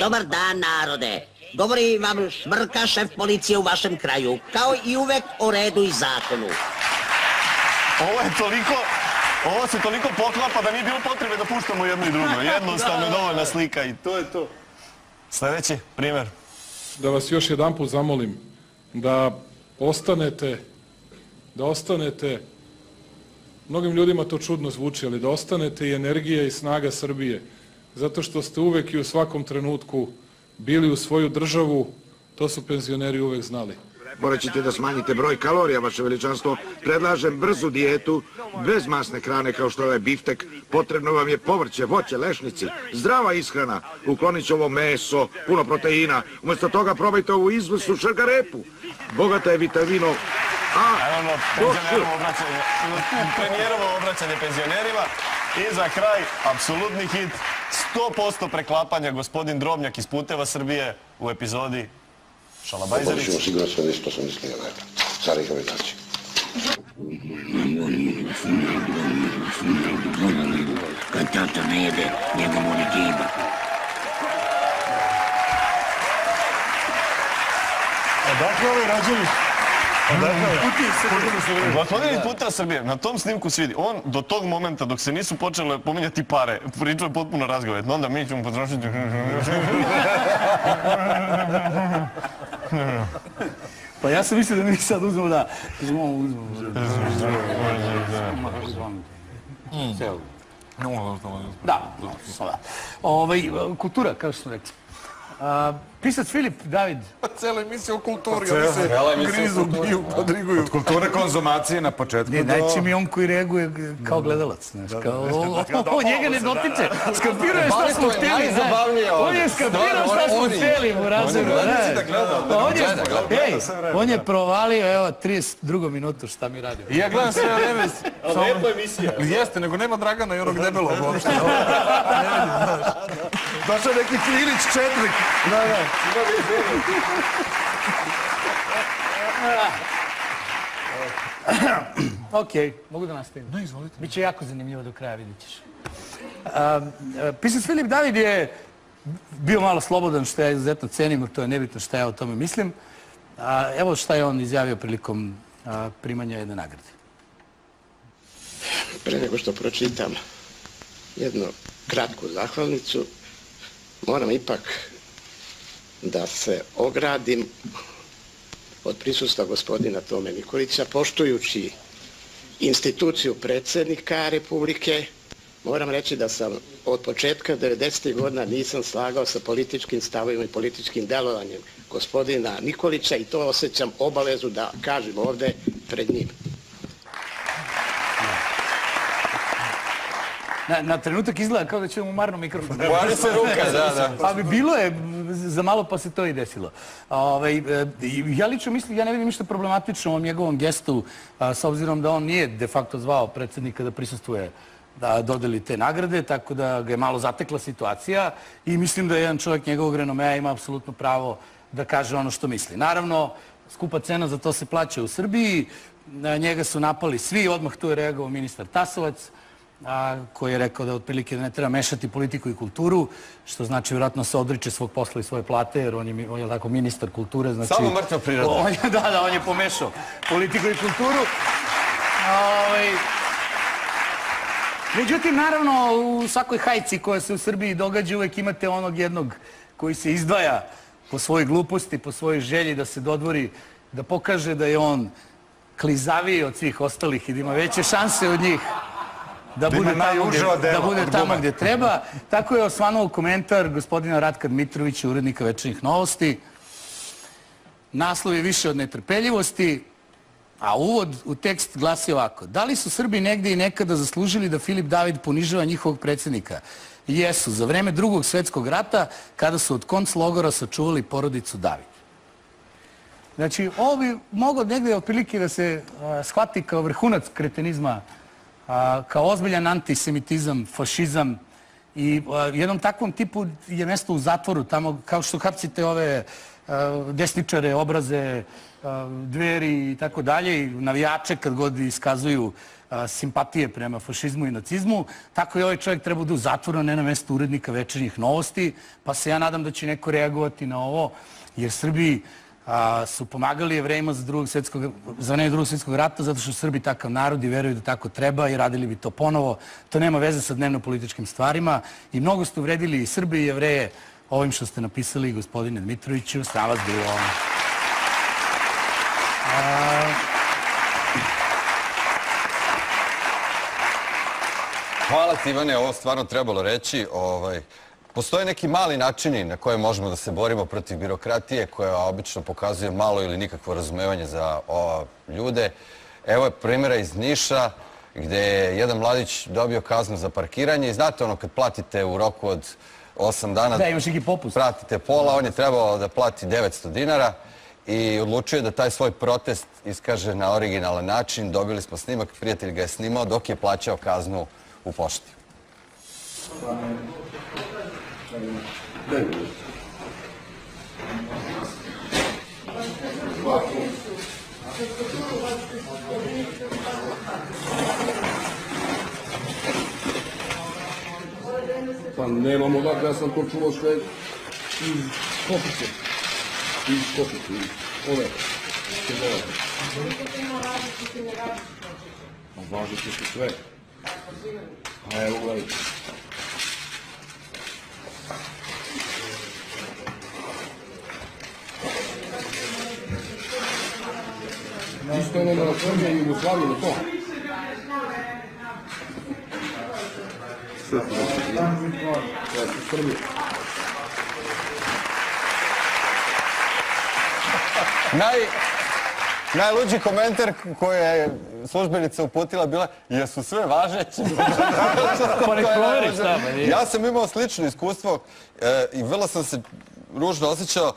Dobar dan, narode. Govori vam Šmrka, šef policije u vašem kraju. Kao i uvek o redu i zakonu. Ovo je toliko, ovo se toliko poklapa da nije bilo potrebe da puštamo jedno i drugo. Jednostavno je dovoljna slika i to je to. Sljedeći primjer. Da vas još jedanput zamolim da ostanete, da ostanete, mnogim ljudima to čudno zvuči, ali da ostanete i energija i snaga Srbije. Zato što ste uvek i u svakom trenutku bili u svoju državu, to su penzioneri uvek znali. Morat ćete da smanjite broj kalorija, vaše veličanstvo. Predlažem brzu dijetu, bez masne hrane kao što je ovaj biftek. Potrebno vam je povrće, voće, lešnici, zdrava ishrana. Uklonit će ovo meso, puno proteina. Umjesto toga probajte ovu izvrsnu šargarepu. Bogata je vitaminom A, Naravno, penzionerovo obraćanje, premijerovo obraćanje penzionerima. I za kraj, apsolutni hit, 100% preklapanja gospodin Drobnjak iz Puteva Srbije u epizodi Šalabajzerić. Površimo sigurno sve ništa sam mislio na Sa rehabilitacije. Kad tata ne jede, njega mu ne giba. Odakle ovaj Rađević? Gospodin iz Puteva Srbije, na tom snimku se vidi, on do tog momenta dok se nisu počele pominjati pare, pričao je potpuno razgovetno, onda mi ćemo potrošiti... Pa ja sam mislio da mi sad uzmemo da... Uzmemo, uzmemo. Da, da. Ovaj, kultura, kao što smo rekli. A, pisac Filip David. Cela emisija o kulturi, Pa oni se grizu, biju, podriguju. Od kulture konzumacije na početku Ne, do... najče mi on koji reaguje kao gledalac, znaš, kao, o, o, o, njega ne dotiče, skapirao je šta smo znaš, najzabavnije on je skapirao šta smo on je- hteli u razvoju, on je- ne. da da provalio, evo, 32. minutu šta mi radimo. I ja gledam sve vreme... Lepa emisija. Jeste, nego nema Dragana i onog debelog uopšte. Došao je neki Klinić četnik. Da, da. ok, mogu da nastavim? Ne, izvolite. Biće jako zanimljivo do kraja, vidjet ćeš. Um, pisac Filip David je bio malo slobodan, što ja izuzetno cenim, jer to je nebitno šta ja o tome mislim. A, evo šta je on izjavio prilikom a, primanja jedne nagrade. Pre nego što pročitam jednu kratku zahvalnicu, moram ipak da se ogradim od prisustva gospodina Tome Nikolića, poštujući instituciju predsjednika Republike, moram reći da sam od početka 90. godina nisam slagao sa političkim stavovima i političkim delovanjem gospodina Nikolića i to osjećam obavezu da kažem ovde pred njim. Na, na trenutak izgleda kao da će mu marno mikrofon. Boja se ruka, da, da. Pa bi bilo je za malo pa se to i desilo. Ovaj, e, i ja lično mislim, ja ne vidim ništa problematično ovom njegovom gestu, a, s obzirom da on nije de facto zvao predsjednika da prisustuje da dodeli te nagrade, tako da ga je malo zatekla situacija i mislim da jedan čovjek njegovog renomea ima apsolutno pravo da kaže ono što misli. Naravno, skupa cena za to se plaća u Srbiji, na njega su napali svi, odmah tu je reagovao ministar Tasovac, a, koji je rekao da otprilike ne treba mešati politiku i kulturu, što znači vjerojatno se odriče svog posla i svoje plate, jer on je, on je tako ministar kulture. Znači, Samo mrtva priroda. On je, da, da, on je pomešao politiku i kulturu. Ovaj, Međutim, naravno, u svakoj hajci koja se u Srbiji događa uvek imate onog jednog koji se izdvaja po svojoj gluposti, po svojoj želji da se dodvori, da pokaže da je on klizaviji od svih ostalih i da ima veće šanse od njih da Da bude tamo, gdje, da bude tamo gdje treba. Tako je osvanuo komentar gospodina Ratka Dmitrovića, urednika Večernjih novosti. Naslov je više od netrpeljivosti, a uvod u tekst glasi ovako. Da li su Srbi negdje i nekada zaslužili da Filip David ponižava njihovog predsjednika? Jesu, za vreme drugog svjetskog rata, kada su od konc logora sačuvali porodicu David. Znači, ovo bi moglo negdje otprilike da se shvati kao vrhunac kretenizma, a, kao ozbiljan antisemitizam, fašizam i a, jednom takvom tipu je mesto u zatvoru, tamo kao što hapsite ove desničare, obraze, dveri i tako dalje, i navijače kad god iskazuju simpatije prema fašizmu i nacizmu, tako i ovaj čovjek treba da u zatvoru, ne na mestu urednika večernjih novosti, pa se ja nadam da će neko reagovati na ovo, jer Srbiji a, su pomagali jevrejima za, drugog svjetskog, za vreme drugog svjetskog rata zato što Srbi takav narod i veruju da tako treba i radili bi to ponovo. To nema veze sa dnevno-političkim stvarima i mnogo ste uvredili i Srbi i jevreje ovim što ste napisali gospodine Dmitroviću. Sram vas bilo. Hvala ti Ivane, ovo stvarno trebalo reći. Ovaj, postoje neki mali načini na koje možemo da se borimo protiv birokratije koja obično pokazuje malo ili nikakvo razumevanje za o, ljude. Evo je primjera iz Niša gde je jedan mladić dobio kaznu za parkiranje i znate ono kad platite u roku od 8 dana Da, imaš neki popust. pratite pola, on je trebao da plati 900 dinara i odlučio je da taj svoj protest iskaže na originalan način. Dobili smo snimak, prijatelj ga je snimao dok je plaćao kaznu u pošti. Pa nemam odakle, ja sam to čuo sve iz kopice. Iz kopice, iz ove. Pa važit će sve. A evo gledajte. Isto ono na Srbije i Jugoslavije, to? Da Srbije. Naj, najluđi komentar koji je službenica uputila bila jesu sve važeće. Pa je proveriš šta. Ja sam imao slično iskustvo e, i vrlo sam se ružno osjećao.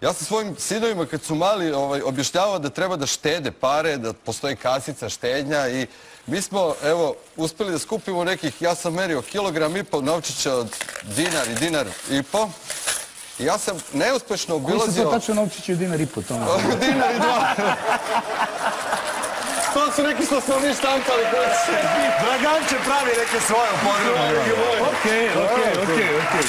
Ja sam svojim sinovima kad su mali ovaj, objašnjavao da treba da štede pare, da postoji kasica štednja i mi smo, evo, uspeli da skupimo nekih, ja sam merio kilogram i pol novčića od dinar i dinar i po. Ja sam neuspešno Koji se obilazio... to tačno naučići u dinar i po tome? dinar i dva. to su neki što smo mi štampali kući. Dragan će pravi neke svoje podrume. Okej, okej, okej, okej.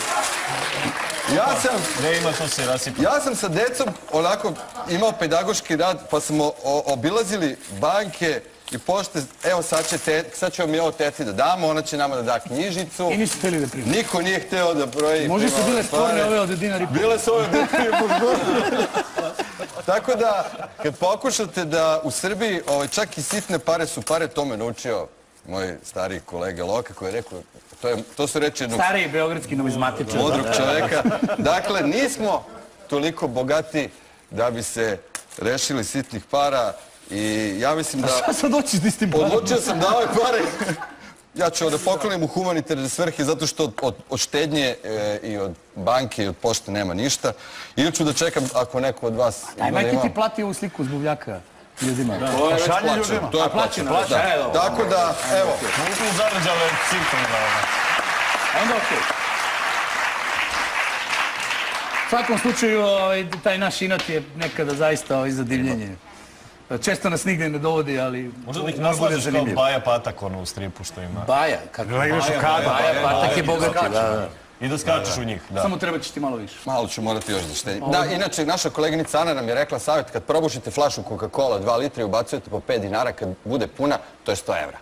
Ja sam... Ne ima to se rasipa. Ja sam sa decom onako imao pedagoški rad, pa smo obilazili banke i pošte, evo sad, će te, sad ćemo mi ovo teti da damo, ona će nama da da knjižicu. I nisu htjeli da primi. Niko nije hteo da broji. Možda su prima bile sporne ove od dinar i po. Bile su ove od. Tako da, kad pokušate da u Srbiji, ovaj, čak i sitne pare su pare, to me naučio moj stari kolega Loka koji je rekao, to, je, to su reči jednog Stariji beogradski numizmatičar. mudrog da. čoveka. Dakle, nismo toliko bogati da bi se rešili sitnih para i ja mislim da... Šta sad hoćeš da s tim parama? Odlučio sam da ove pare... Ja ću da poklonim u humanitarne svrhe zato što od, od, štednje e, i od banke i od pošte nema ništa. Ili ću da čekam ako neko od vas Aj, ima da majke ti plati ovu sliku zbuvljaka ljudima. To je već plaćeno. To je A, plaćeno, da. e. Tako da, evo, Tu zavrđale cirkom da Onda okej. U svakom slučaju, ovaj, taj naš inat je nekada zaista ovaj, za divljenje. Često nas nigde ne dovodi, ali Možda da ih bude naslažeš kao. Baja Patak ono u stripu što ima. Baja, kako? Baja, kada. Baja, Patak je bogati, da, da. I da skačeš u njih, da. Samo treba će ti malo više. malo ću morati još da štedim. Da, inače, naša koleginica Ana nam je rekla savjet, kad probušite flašu Coca-Cola 2 litra i ubacujete po 5 dinara, kad bude puna, to je 100 evra.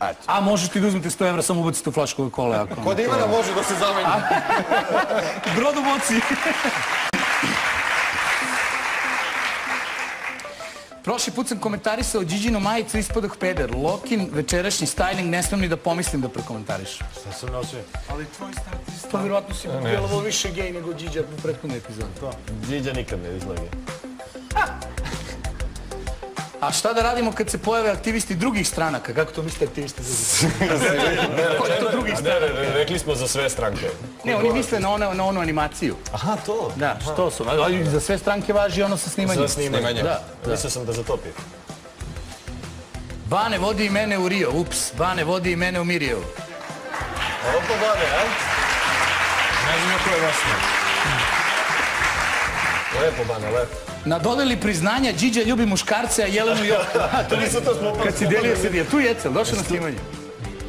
Eto. A možete i da uzmete 100 evra, samo ubacite u flašku. Ako Kod Ivana može da se zameni. Brod Prošli put sam komentarisao Điđinu majicu ispodog peder. Lokin, večerašnji styling, ne smem ni da pomislim da prekomentariš. Šta sam nosio? Ali tvoj stav... Pa vjerojatno si djelovao više gej nego Điđa u prethodnoj epizodi. Điđa nikad ne izlage. A šta da radimo kad se pojave aktivisti drugih stranaka? Kako to mislite aktivisti drugih stranaka? Koji je to drugi Ne, ne, ne, rekli smo za sve stranke. Ne, oni misle na, na onu animaciju. Aha, to? Da, što su? Ali za sve stranke važi ono sa snimanjem. Za snimanje. Da, da. Mislio sam da zatopi. Bane vodi i mene u Rio, ups. Bane vodi i mene u Mirijevu. Opa, Bane, a? Ne znam ko je vasno. Lepo, Bane, lepo. Na dodeli priznanja Điđa ljubi muškarce, a Jelenu Joku. A, to Nisu to smo Kad si delio se dio. Tu je Ecel, došao na snimanje.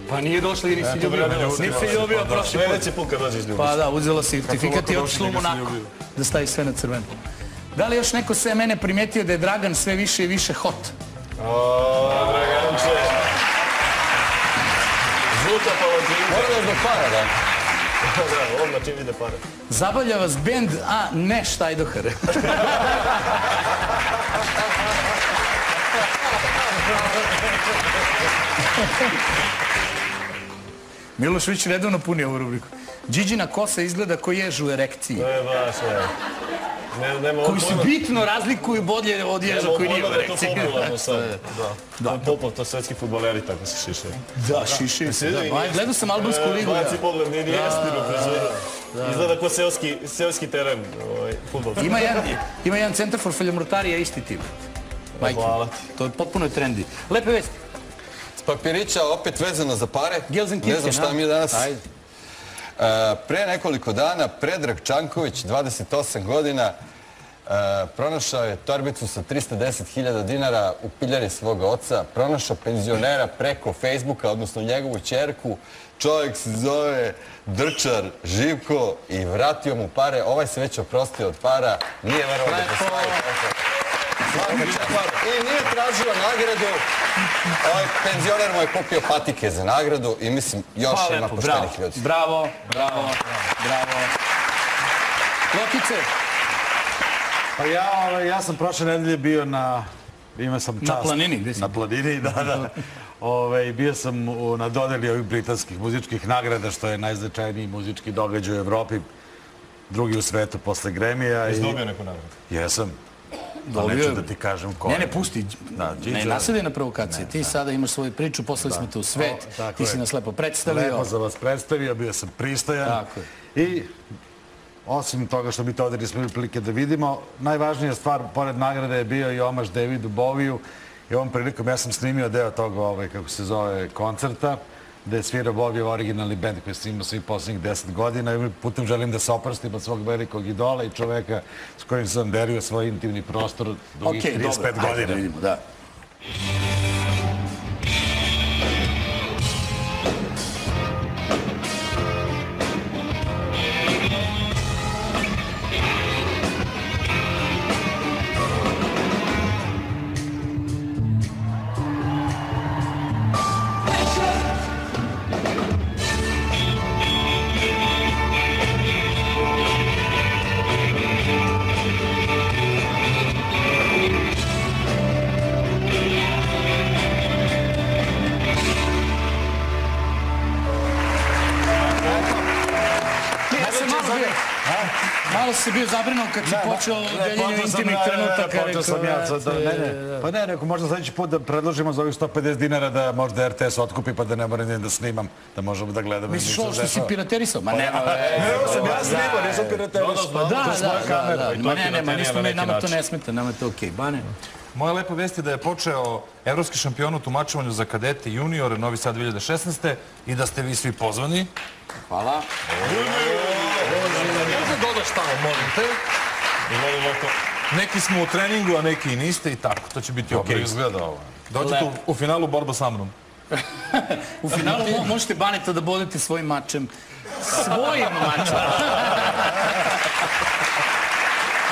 Pa nije došla jer nisi ljubio. Nisi ljubio prošli put. Sljedeći put kad dođeš ljubiš. Pa da, uzela sertifikat i lako otišla u Monako. Da stavi sve na crveno. Da li još neko sve mene primetio da je Dragan sve više i više hot? O, Draganče. Žuta palačinka. Moram još do para, da. Da, odmah čim vide pare. Zabavlja vas bend, a ne Štajdohar. Milošević redovno puni ovu rubriku. Điđina kosa izgleda ko jež u erekciji. To je baš, ne. Ne, nema Koji se bitno razlikuju bolje od ježa koji nije u da je to erekciji. popularno sad. Da. Da. Popov, to svetski futboleri tako se šiše. Da, šiši. Sviđa Da, Gledao sam albansku E, ligu. Baci pogled, nije ni Da, jestinu da. Izgleda kao seoski, seoski teren, ovaj, futbol. Ima jedan, ima jedan centar for faljamurtarija isti tip. Majke, Hvala ti. to je potpuno trendi. Lepe vesti. Papirića opet vezano za pare. Gelsenkirchen, Ne znam šta mi je danas. Ajde. E, pre nekoliko dana Predrag Čanković, 28 godina, e, pronašao je torbicu sa 310.000 dinara u piljari svoga oca, pronašao penzionera preko Facebooka, odnosno njegovu čerku. Čovjek se zove Drčar Živko i vratio mu pare. Ovaj se već oprostio od para. Nije verovao da postoji. I nije tražio nagradu. Ovaj penzioner mu je kupio patike za nagradu i mislim još ima lepo, bravo. poštenih ljudi. Bravo, bravo, bravo. Lokice, Pa ja, ovaj, ja sam prošle nedelje bio na... Imao sam Na čast. planini, gde si? Na planini, da, da. Ove, bio sam u, na dodeli ovih britanskih muzičkih nagrada, što je najznačajniji muzički događaj u Evropi. Drugi u svetu posle Gremija. Jesi dobio neku nagradu? Jesam. Dobio neću je- da ti kažem ko Ne, je. ne, pusti. Da, ne nasadaj na provokacije. Ti sada imaš svoju priču, poslali smo te u svet, O, ti si je. nas lepo predstavio. Lepo sam vas predstavio, bio sam pristojan. Tako I osim toga što bi to ovdje nismo imali prilike da vidimo, najvažnija stvar, pored nagrade, je bio i omaž Davidu Boviju. I ovom prilikom ja sam snimio deo toga, ovaj, kako se zove, koncerta gde je svirao Bovijev originalni band koji je snimao svih poslednjih deset godina i putem želim da se oprostim od svog velikog idola i čoveka s kojim sam derio svoj intimni prostor dugih Okej, 35 dobro, ajde godina. da vidimo, da. Počeo sam ja, sad, da, ne, rekao, ne. Pa ne, rekao, možda sledeći put da predložimo za ovih 150 dinara da možda RTS otkupi pa da ne moram da snimam, da možemo da gledamo. Misliš ovo što si piraterisao? Ma Pa nema veze. Ne, ovo sam ja Da, snimao, da, nisam da. piraterisao. Pa Da, je da, da, da. I to Ma je ne, nema, piraterija nismo mi, nama to ne smeta, nama to okej. Bane? Moja lepa vest je da je počeo evropski šampion u tumačovanju za kadete i juniore Novi Sad 2016. i da ste vi svi pozvani. Hvala. Da dodaš tamo, molim te. Neki smo u treningu, a neki i niste i tako. To će biti okej. izgleda ovo. Dođete u, u finalu borba sa mnom. U finalu mo- možete Baneta da bodete svojim mačem. Svojim mačem.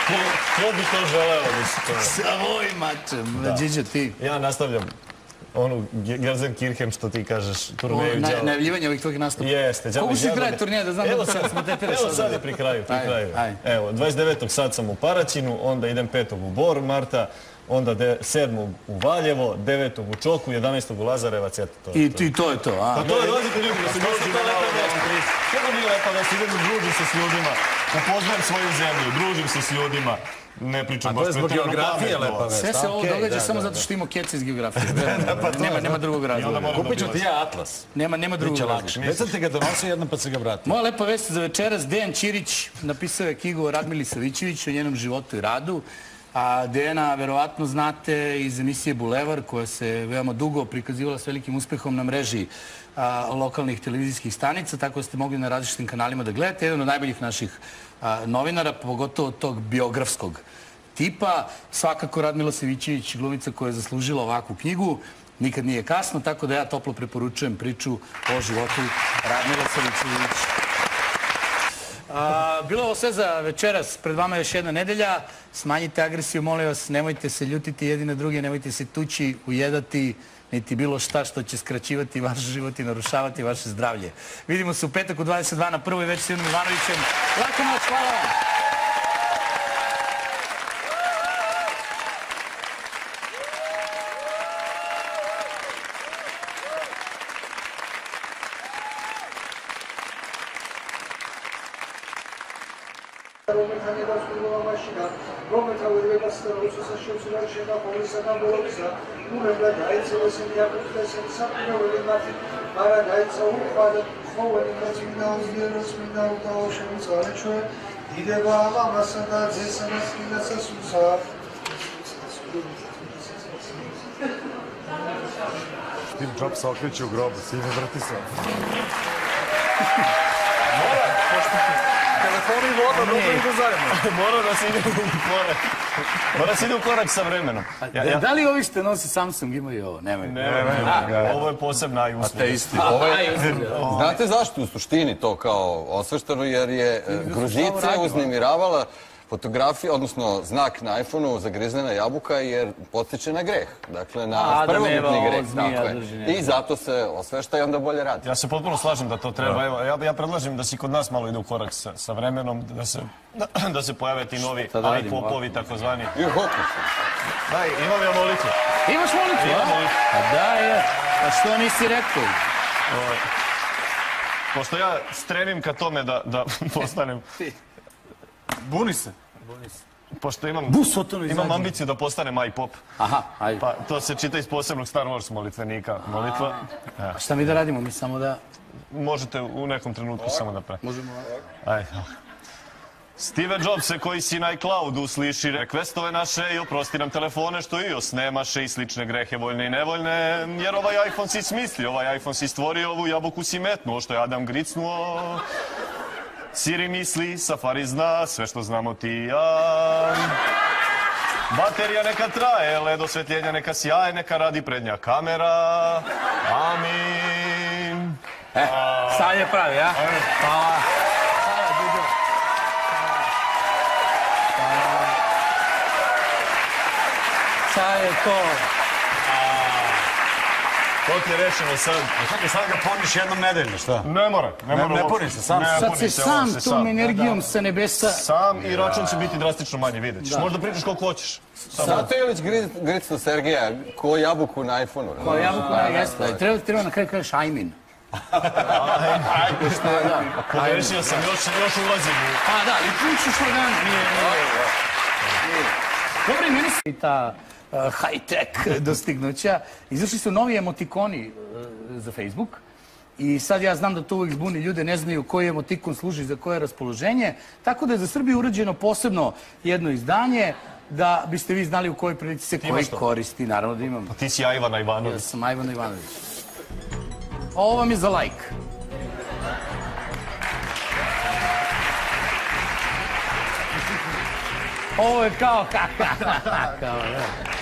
Ko, ko bi to želeo da se to... Svojim mačem. Điđe, ti. Ja nastavljam onu Ge- Gelsenkirchen što ti kažeš, turneju. đavo- Najavljivanje ovih tvojih nastupa. Jeste, iz si Jagodine. turneja, da znam da Evo sad, smo tetere evo sad je pri kraju, pri kraju. Evo, 29. sad sam u Paraćinu, onda idem 5. u Bor, Marta, onda de, 7. u Valjevo, 9. u Čoku, 11. u Lazarevac, eto to. I, i to je to, a? Pa to je, dolazite ljudi, da se lepa vest. Kako nije lepa vest, idem i družim se s ljudima, upoznajem svoju zemlju, družim se s ljudima, ne pričam A baš to je zbog pretjerano geografije lepa vest. Sve se ovo događa da, samo da, zato da. što ima kec iz geografije. pa nema, nema da. drugog razloga. moram Kupit ću ti ja atlas. Nema, nema drugog razloga. Već sam ti ga donosio jednom pa se ga vratio. Moja lepa vest za večeras, Dejan Ćirić napisao je knjigu o Radmili Savićević, o njenom životu i radu. A Dejana verovatno znate iz emisije Bulevar, koja se veoma dugo prikazivala s velikim uspehom na mreži lokalnih televizijskih stanica, tako da ste mogli na različitim kanalima da gledate. Jedan od najboljih naših novinara, pogotovo tog biografskog tipa. Svakako Radmila Savićević, glumica koja je zaslužila ovakvu knjigu. Nikad nije kasno, tako da ja toplo preporučujem priču o životu Radmila Savićević. A, bilo ovo sve za večeras, pred vama je još jedna nedelja. Smanjite agresiju, molim vas, nemojte se ljutiti jedni na druge, nemojte se tući, ujedati, niti bilo šta što će skraćivati vaš život i narušavati vaše zdravlje. Vidimo se u petak u 22 na prvoj već s Ivanom Ivanovićem. Lako noć, hvala vam! შეშენა პოლისა და ბოლობისა ურებდა დაეცელეს იაკობს და შენ საპიროველი მათი არა დაეცა უყვა და ხოველი კაც მინდა უზიაროს მინდა უტაო შემიცვალეჩვე დიდება ამა მასა და ძესა მას მინდასა სულსა Tim Trump saokrećio grob, svi ne vrati se. Mora, pošto... i voda, dobro idu zajedno. Mora da se ide u korak. Mora da se ide u korak sa vremenom. Ja, ja, Da li ovi što nosi Samsung imaju ovo? Nemoj. ne, ne, ne, ovo je posebna i usluga. Ateisti. Ovo je, znate zašto u suštini to kao osvešteno? Jer je e, Gruzice uznemiravala fotografija, odnosno znak na iPhone-u zagrizena jabuka jer potiče na greh. Dakle, na prvobitni greh. nešto. I zato se osvešta i onda bolje radi. Ja se potpuno slažem da to treba. Evo, ja, ja predlažem da se kod nas malo ide u korak sa, sa vremenom, da se, da se pojave ti novi da iPopovi, takozvani. I hokus. Daj, imam ja molicu. Imaš molicu, Imam a? molicu. Pa da, je. Pa što nisi rekao? Ovaj, Pošto ja stremim ka tome da, da postanem... Buni se. Pošto imam, imam ambiciju da postanem iPop. Aha, ajde. Pa to se čita iz posebnog Star Wars molitvenika. Molitva. E, Šta mi da radimo? Mi samo da... Možete u nekom trenutku samo da pre. Možemo... Ajde. Steve Jobse koji si na iCloudu sliši rekvestove naše i oprosti nam telefone što iOS nemaše i slične grehe voljne i nevoljne, jer ovaj iPhone si smislio, ovaj iPhone si stvorio, ovu jabuku si metnuo, što je Adam gricnuo. Siri misli, Safari zna, sve što znamo ti i ja. Baterija neka traje, led osvetljenja neka sjaje, neka radi prednja kamera. Amin. E, sad je pravi, ja? Hvala. Sad je to. To ti je rešeno sad. Čekaj, sad ga puniš jednom nedeljno, šta? Ne mora, ne mora. Ne, ne uopšte. puni se, sam Ne. Sad se, sam tom sam. energijom sa nebesa... Sam i račun će biti drastično manje, vidjet ćeš. Da. Možda pričaš koliko hoćeš. Zato je Ilić gri- gricnu Sergeja ko jabuku na iPhone-u. Kao jabuku na jeste. Treba, treba na kraju kažeš ajmin. Da. Pogrešio sam, još, još ulazim u... A da, i pušiš organ. Nije, nije. Dobro, i meni se i ta high-tech dostignuća. Izašli su novi emotikoni uh, za Facebook. I sad ja znam da to uvijek zbuni ljude, ne znaju koji emotikon služi za koje raspoloženje. Tako da je za Srbiju urađeno posebno jedno izdanje da biste vi znali u kojoj prilici se koji koristi. Naravno da imam. Ti si Ivana Ivanović. Ja sam Ivan Ivanović. Ovo vam je za like. Ovo je kao... kao da. Jej! Wow!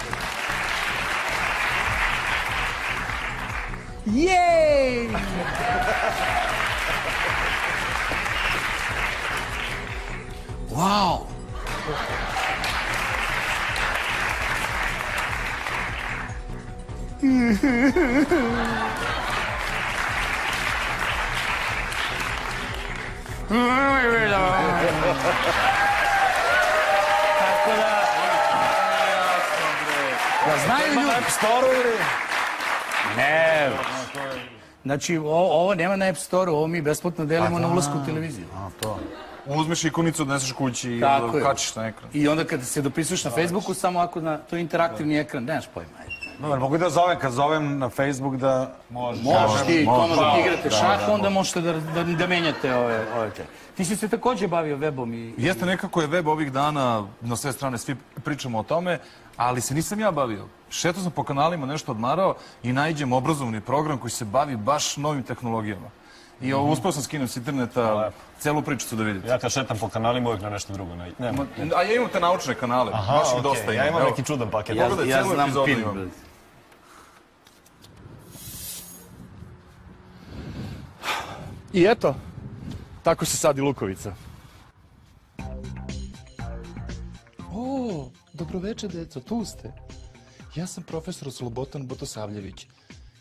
Tako da... Da znaju ljudi... Ne. Znači, ovo, ovo nema na App Store-u, ovo mi besplatno delimo na ulasku u televiziju. A, to. Uzmeš ikonicu, odneseš kući i Tako kačiš na ekran. I onda kada se dopisuješ na Facebooku, samo ako na to je interaktivni ekran, nemaš pojma. Dobar, mogu da zovem, kad zovem na Facebook da... Može. Možeš ti, ono dok Da, igrate da, šah, da, onda možete da, da, da menjate ove, ove te. Ti si se takođe bavio webom i... Jeste nekako je web ovih dana, na sve strane svi pričamo o tome, ali se nisam ja bavio. Šetao sam po kanalima, nešto odmarao i najđem obrazovni program koji se bavi baš novim tehnologijama. I ovo, uspeo sam skinem s interneta celu pričicu da vidite. Ja kad šetam po kanalima uvijek na nešto drugo. Na... Nema. A ja imam te naučne kanale, Aha, baš ih dosta imam. ja imam Evo, neki čudan paket. Ja, ja znam pin. imam. I eto, tako se sadi lukovica. O, dobroveče, deco, tu ste. Ja sam profesor Slobotan Botosavljević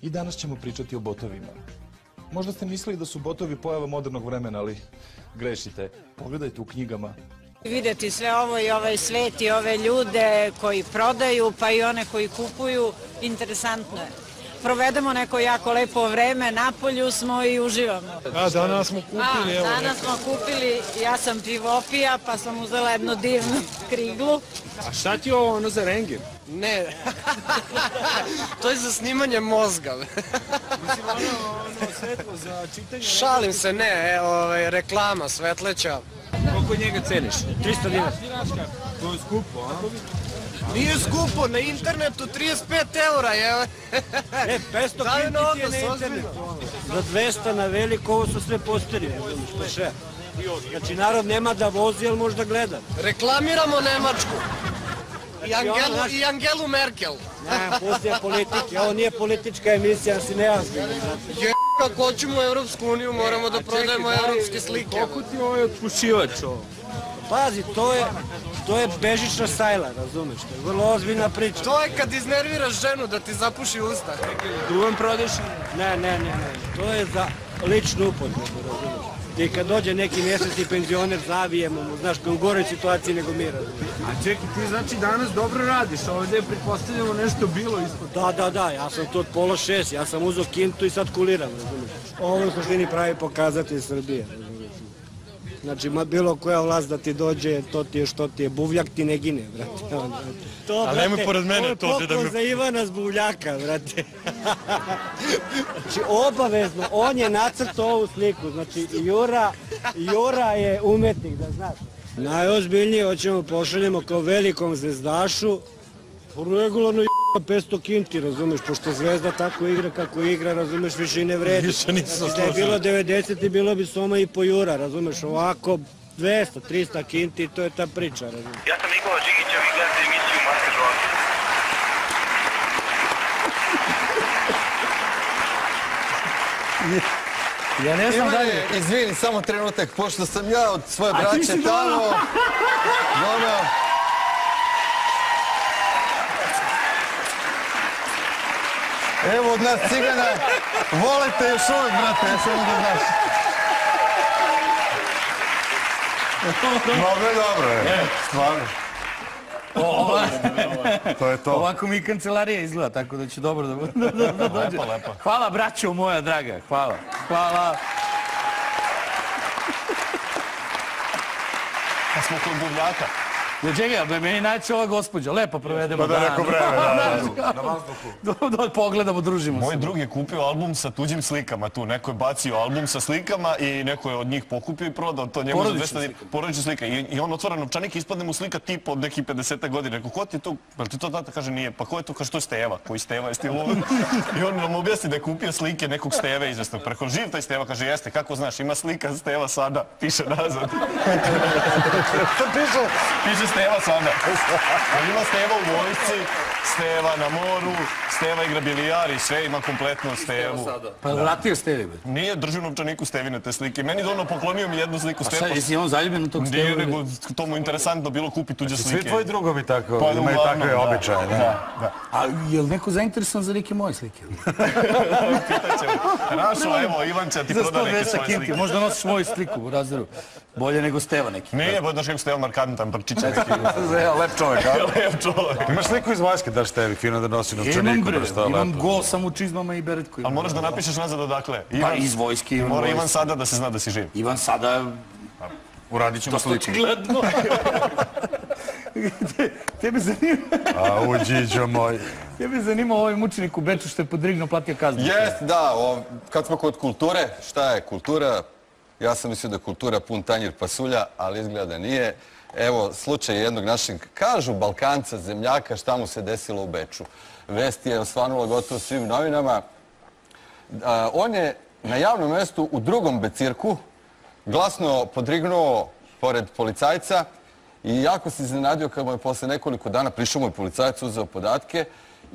i danas ćemo pričati o botovima. Možda ste mislili da su botovi pojava modernog vremena, ali grešite. Pogledajte u knjigama. Videti sve ovo i ovaj svet i ove ljude koji prodaju, pa i one koji kupuju, interesantno je. Provedemo neko jako lepo vreme, na polju smo i uživamo. A, danas smo kupili, A, evo. danas smo kupili, ja sam pivopija, pa sam uzela jednu divnu kriglu. A šta ti je ovo, ono za rengen? Ne, to je za snimanje mozga. Mislim, ono, ono svetlo za čitanje... Šalim se, ne, e, ovaj, reklama svetleća. Koliko njega ceniš? 300 dinara. To je skupo, a? Nije skupo, na internetu 35 eura, je. E, 500 Daj na kinti ti je na internetu. Za 200 na veliko, ovo su sve posteri. Pa še? Znači, narod nema da vozi, ali može da gleda. Reklamiramo Nemačku. I Znači, Angelu, i Angelu Merkel. Ne, pustija politike, ovo nije politička emisija, da si neozbiljno. Je, kako hoćemo u Evropsku uniju, moramo da prodajemo evropske slike. Koliko ti ovaj otpušivač ovo? Pazi, to je, to je bežična sajla, razumeš? To je vrlo ozbiljna priča. To je kad iznerviraš ženu da ti zapuši usta. Duvan prodeš? Ne, ne, ne, ne. To je za ličnu upotrebu, razumeš? I kad dođe neki mjesečni penzioner, zavijemo mu, znaš, kao u goroj situaciji nego mi, razumeš? A čekaj, ti znači danas dobro radiš, ovdje pretpostavljamo nešto bilo ispod. Da, da, da, ja sam tu od pola šest, ja sam uzeo kintu i sad kuliram, razumiješ? Ovo u suštini pravi pokazatelj Srbije, razumiješ? Znači, ma bilo koja vlast da ti dođe, to ti je što ti je, buvljak ti ne gine, brate. To, Ali nemoj pored mene, ovo je to ti da mi- za Ivana Zbuvljaka, brate. znači, obavezno, on je nacrtao ovu sliku, znači, Jura, Jura je umetnik, da znaš. Najozbiljnije, hoćemo pošaljemo kao velikom zvezdašu, regularno 500 kinti, razumeš, pošto zvezda tako igra kako igra, razumeš, više i ne vredi. Više nisam Znači, da je bilo 90 bilo bi Soma i po Jura, razumeš, ovako 200, 300 kinti i to je ta priča, razumeš. Ja sam Nikola Žigić, a vi gledate emisiju Master Žovak. Ja ne znam dalje. izvini, samo trenutak, pošto sam ja od svoje A ti braće si tamo... donao. Evo od nas cigana, volite još uvijek, brate, ja samo da znaš. Mnogo je dobro, je. Stvarno. to je to. Ovako mi kancelarija izgleda, tako da će dobro da, da, da, da dođe. Lepo, lepo. Hvala, braćo moja draga, hvala. Hvala. Pa smo kod buvljaka. Ja čekaj, be meni najče ova gospođa, lepo provedemo Pa da dan. neko vreme, da, da. Na vazduhu. Da, da pogledamo, družimo Moj se. drug je kupio album sa tuđim slikama tu. Neko je bacio album sa slikama i neko je od njih pokupio i prodao to njemu za 200 dinara. Porodične slike. I, I on otvara novčanik i ispadne mu slika tipa od nekih 50 godina. Rekao, ko ti je to? Jel ti to tata? Kaže, nije. Pa ko je to? Kaže, to je Steva. Koji Steva je Steva? I on nam objasni da je kupio slike nekog Steve izvestnog. Preko živ taj Steva. Kaže, jeste, kako znaš, ima slika Steva sada. Piše nazad. piše? Piše Steva sada. Ima Steva u vojsci, Steva na moru, Steva igra bilijar i sve ima kompletno Stevu. Pa vratio ste li? Nije držao novčaniku Stevine te slike. Meni je ono poklonio mi jednu sliku A Steva. sad, jesi on zaljubljen u tog Nije, Stevu? nego to mu interesantno bilo kupi tuđe slike. Svi tvoji drugovi tako, Pa, imaju uglavnom, takve da. običaje, da. Da, da. A je li neko zainteresovan za neke moje slike? Pitaćemo. Rašo, evo, Ivan će ti proda neke 100 svoje slike. možda nosiš moju sliku u razredu. Bolje nego Steva neki. Nije, bo znaš kako Steva markantan, prčića neki. Lep čovjek, a? Lep čovjek. Imaš sliku iz vojske, daš tebi, fino da nosi novčaniku, to je imam gol sam u čizmama i beretku. Ali moraš da napišeš nazad odakle. Pa iz vojske. Mora. Ivan sada da se zna da si živ. Ivan sada... Uradit ćemo sliku. očigledno. Te- Tebe zanima... A u Điđo moj. Tebe zanima ovaj mučenik u Beču što je podrigno platio kaznu. Jest, da, o, kad smo kod kulture, šta je kultura? Ja sam mislio da je kultura pun tanjir pasulja, ali izgleda da nije. Evo, slučaj jednog našeg, kažu Balkanca, zemljaka, šta mu se desilo u Beču. Vest je osvanula gotovo svim novinama. A, on je na javnom mjestu u drugom becirku glasno podrignuo pored policajca i jako se iznenadio kad mu je posle nekoliko dana prišao mu je policajac, uzeo podatke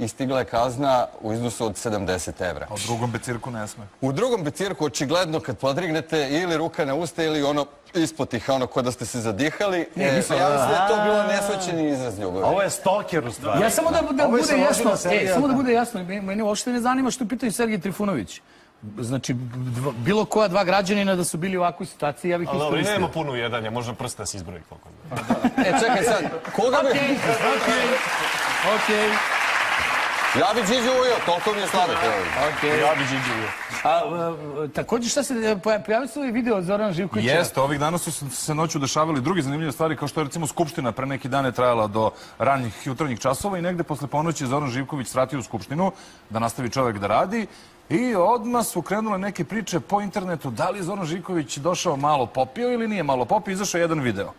i stigla je kazna u iznosu od 70 evra. A u drugom becirku ne sme. U drugom becirku, očigledno, kad podrignete ili ruka na usta ili ono ispod tih, ono ko da ste se zadihali, e, ja mislim da je to bilo nesvećeni izraz ljubavi. Ovo je stalker u stvari. Ja samo da, da bude jasno, e, samo da da. bude jasno, meni uopšte ne zanima što i Sergij Trifunović. Znači, dva- bilo koja dva građanina da su bili u ovakvoj situaciji, ja bih Ali iskoristio. nema puno ujedanja, možda prsta se izbroji koliko. E, čekaj sad, koga bi... Okej, okej, okej. Ja bi Điđu ujeo, toliko mi je sladak. okej. Ja bi Điđi bio. A, e, također šta se, poja- pojavio se ovaj video Zorana Živkovića? Jeste, ovih dana su se- noću dešavali druge zanimljive stvari, kao što je recimo Skupština pre neki dan je trajala do ranjih jutarnjih časova i negde posle ponoći je Zoran Živković vratio u Skupštinu da nastavi čovek da radi i odmah su krenule neke priče po internetu da li je Zoran Živković došao malo popio ili nije malo popio, izašao je jedan video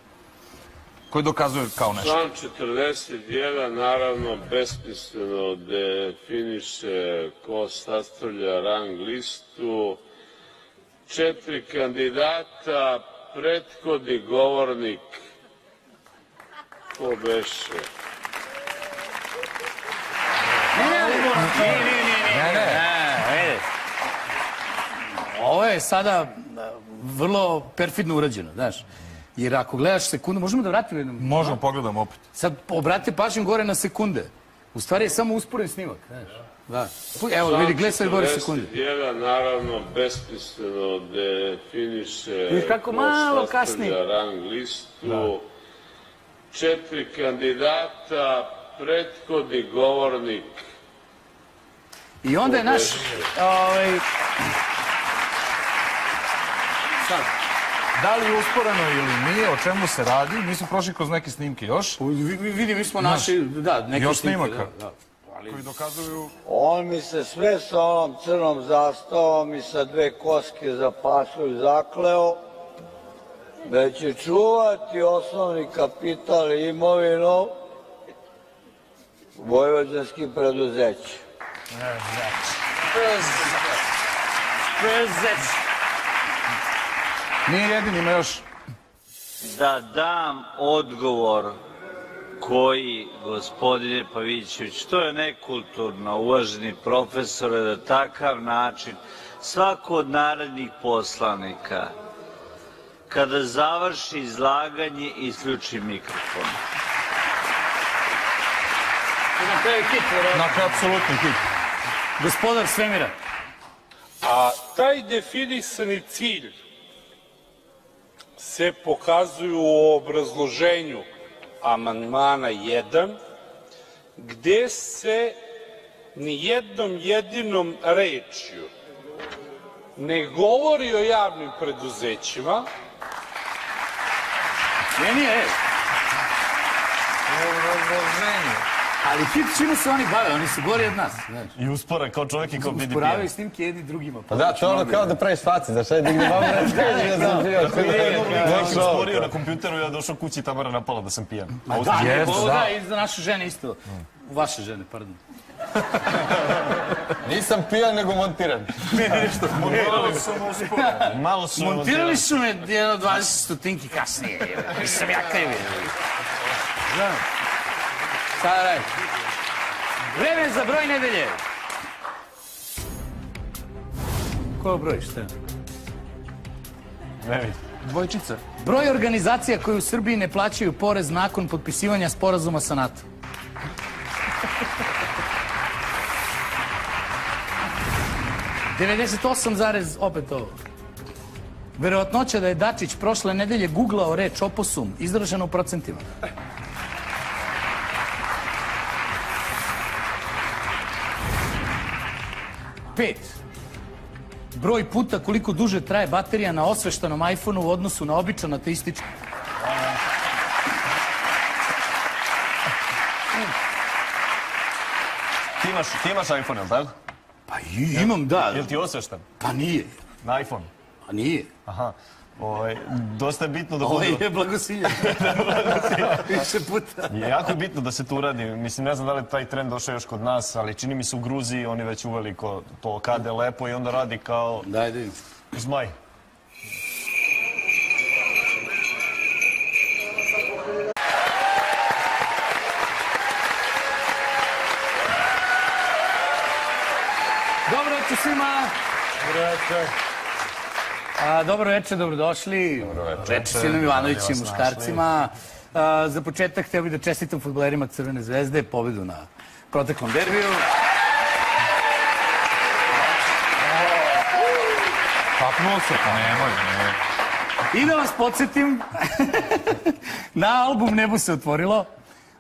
koji dokazuje kao nešto. Član 41 naravno besmisleno definiše ko sastavlja rang listu. Četiri kandidata, prethodni govornik, ko beše? Ne, ne, ne. Ovo je sada e, vrlo perfidno urađeno, znaš. Jer ako gledaš sekundu, možemo da vratimo jednom? Možemo pogledamo opet. Sad obratite pažnju gore na sekunde. U stvari je samo usporen snimak, znaš. Da. Evo, vidi, gledaj sad gore sekunde. 41 naravno besmisleno definiše Vidiš kako ko malo kasni. rang listu. Četiri kandidata, prethodni govornik, I onda je naš... Ovaj, sad. Da li je usporeno ili nije, o čemu se radi? Mi smo prošli kroz neke snimke još. Vidi, mi smo naši, da, neke još snimke, snimaka. da, da. Koji dokazuju... On mi se sve sa onom crnom zastavom i sa dve koske za pasulj zakleo da će čuvati osnovni kapital i imovinu vojvođanskih preduzeća. Nije jedin, ima još. da dam odgovor koji, gospodine Pavićević, to je nekulturno, uvaženi profesore, da takav način svako od narednih poslanika kada završi izlaganje isključi mikrofon. To je hit, verovatno. Dakle, apsolutni hit. Gospodar svemira. A taj definisani cilj se pokazuju u obrazloženju amandmana 1, gde se ni jednom jedinom rečju ne govori o javnim preduzećima, Meni je, ali hit čime se oni bave, oni su gori od nas. Znači. I uspore kao čovjek i kao BDP. Usporavaju snimke jedni drugima. Pa da, to je ono kao da praviš faci, znaš, ajde digne vam reći, ja sam bio. Ja sam stvorio na kompjuteru, ja došao kući i Tamara napala da sam pijan. Ma da, ne, ovo da, i za naše žene isto. Vaše žene, pardon. Nisam pijan, nego montiran. Ne, nešto. Malo su mu usporeni. Malo su Montirali su me jedno 20 stotinki kasnije. Nisam ja kriv. Znam. Da radim? Vreme za broj nedelje. Ko broj, šta? Vidim. Dvojčica. Broj organizacija koje u Srbiji ne plaćaju porez nakon potpisivanja sporazuma sa NATO. Devedeset osam zarez, opet ovo. Verovatnoća da je Dačić prošle nedelje googlao reč oposum, izraženo u procentima. Pet. Broj puta koliko duže traje baterija na osveštanom iPhoneu u odnosu na običan ateistički. Ti imaš, ti imaš iPhone, jel tako? Pa imam, da. Jel ti osveštan? Pa nije. Na iPhone? Pa nije. Aha. Ovaj, dosta je bitno da Ovo budu... je blagosiljan. Više puta. Je jako je bitno da se to uradi. Mislim, ne znam da li taj trend došao još kod nas, ali čini mi se u Gruziji oni već uveliko to kade lepo i onda radi kao... Daj, da vidim. Zmaj. Dobro večer svima. Dobro večer. A, dobro večer, dobrodošli. Dobro večer. Večer Silom Ivanović i muškarcima. A, za početak htio bih da čestitam futbolerima Crvene zvezde pobedu na proteklom derbiju. Kapnuo se, pa nemoj, nemoj. I da vas podsjetim, na album Nebo se otvorilo.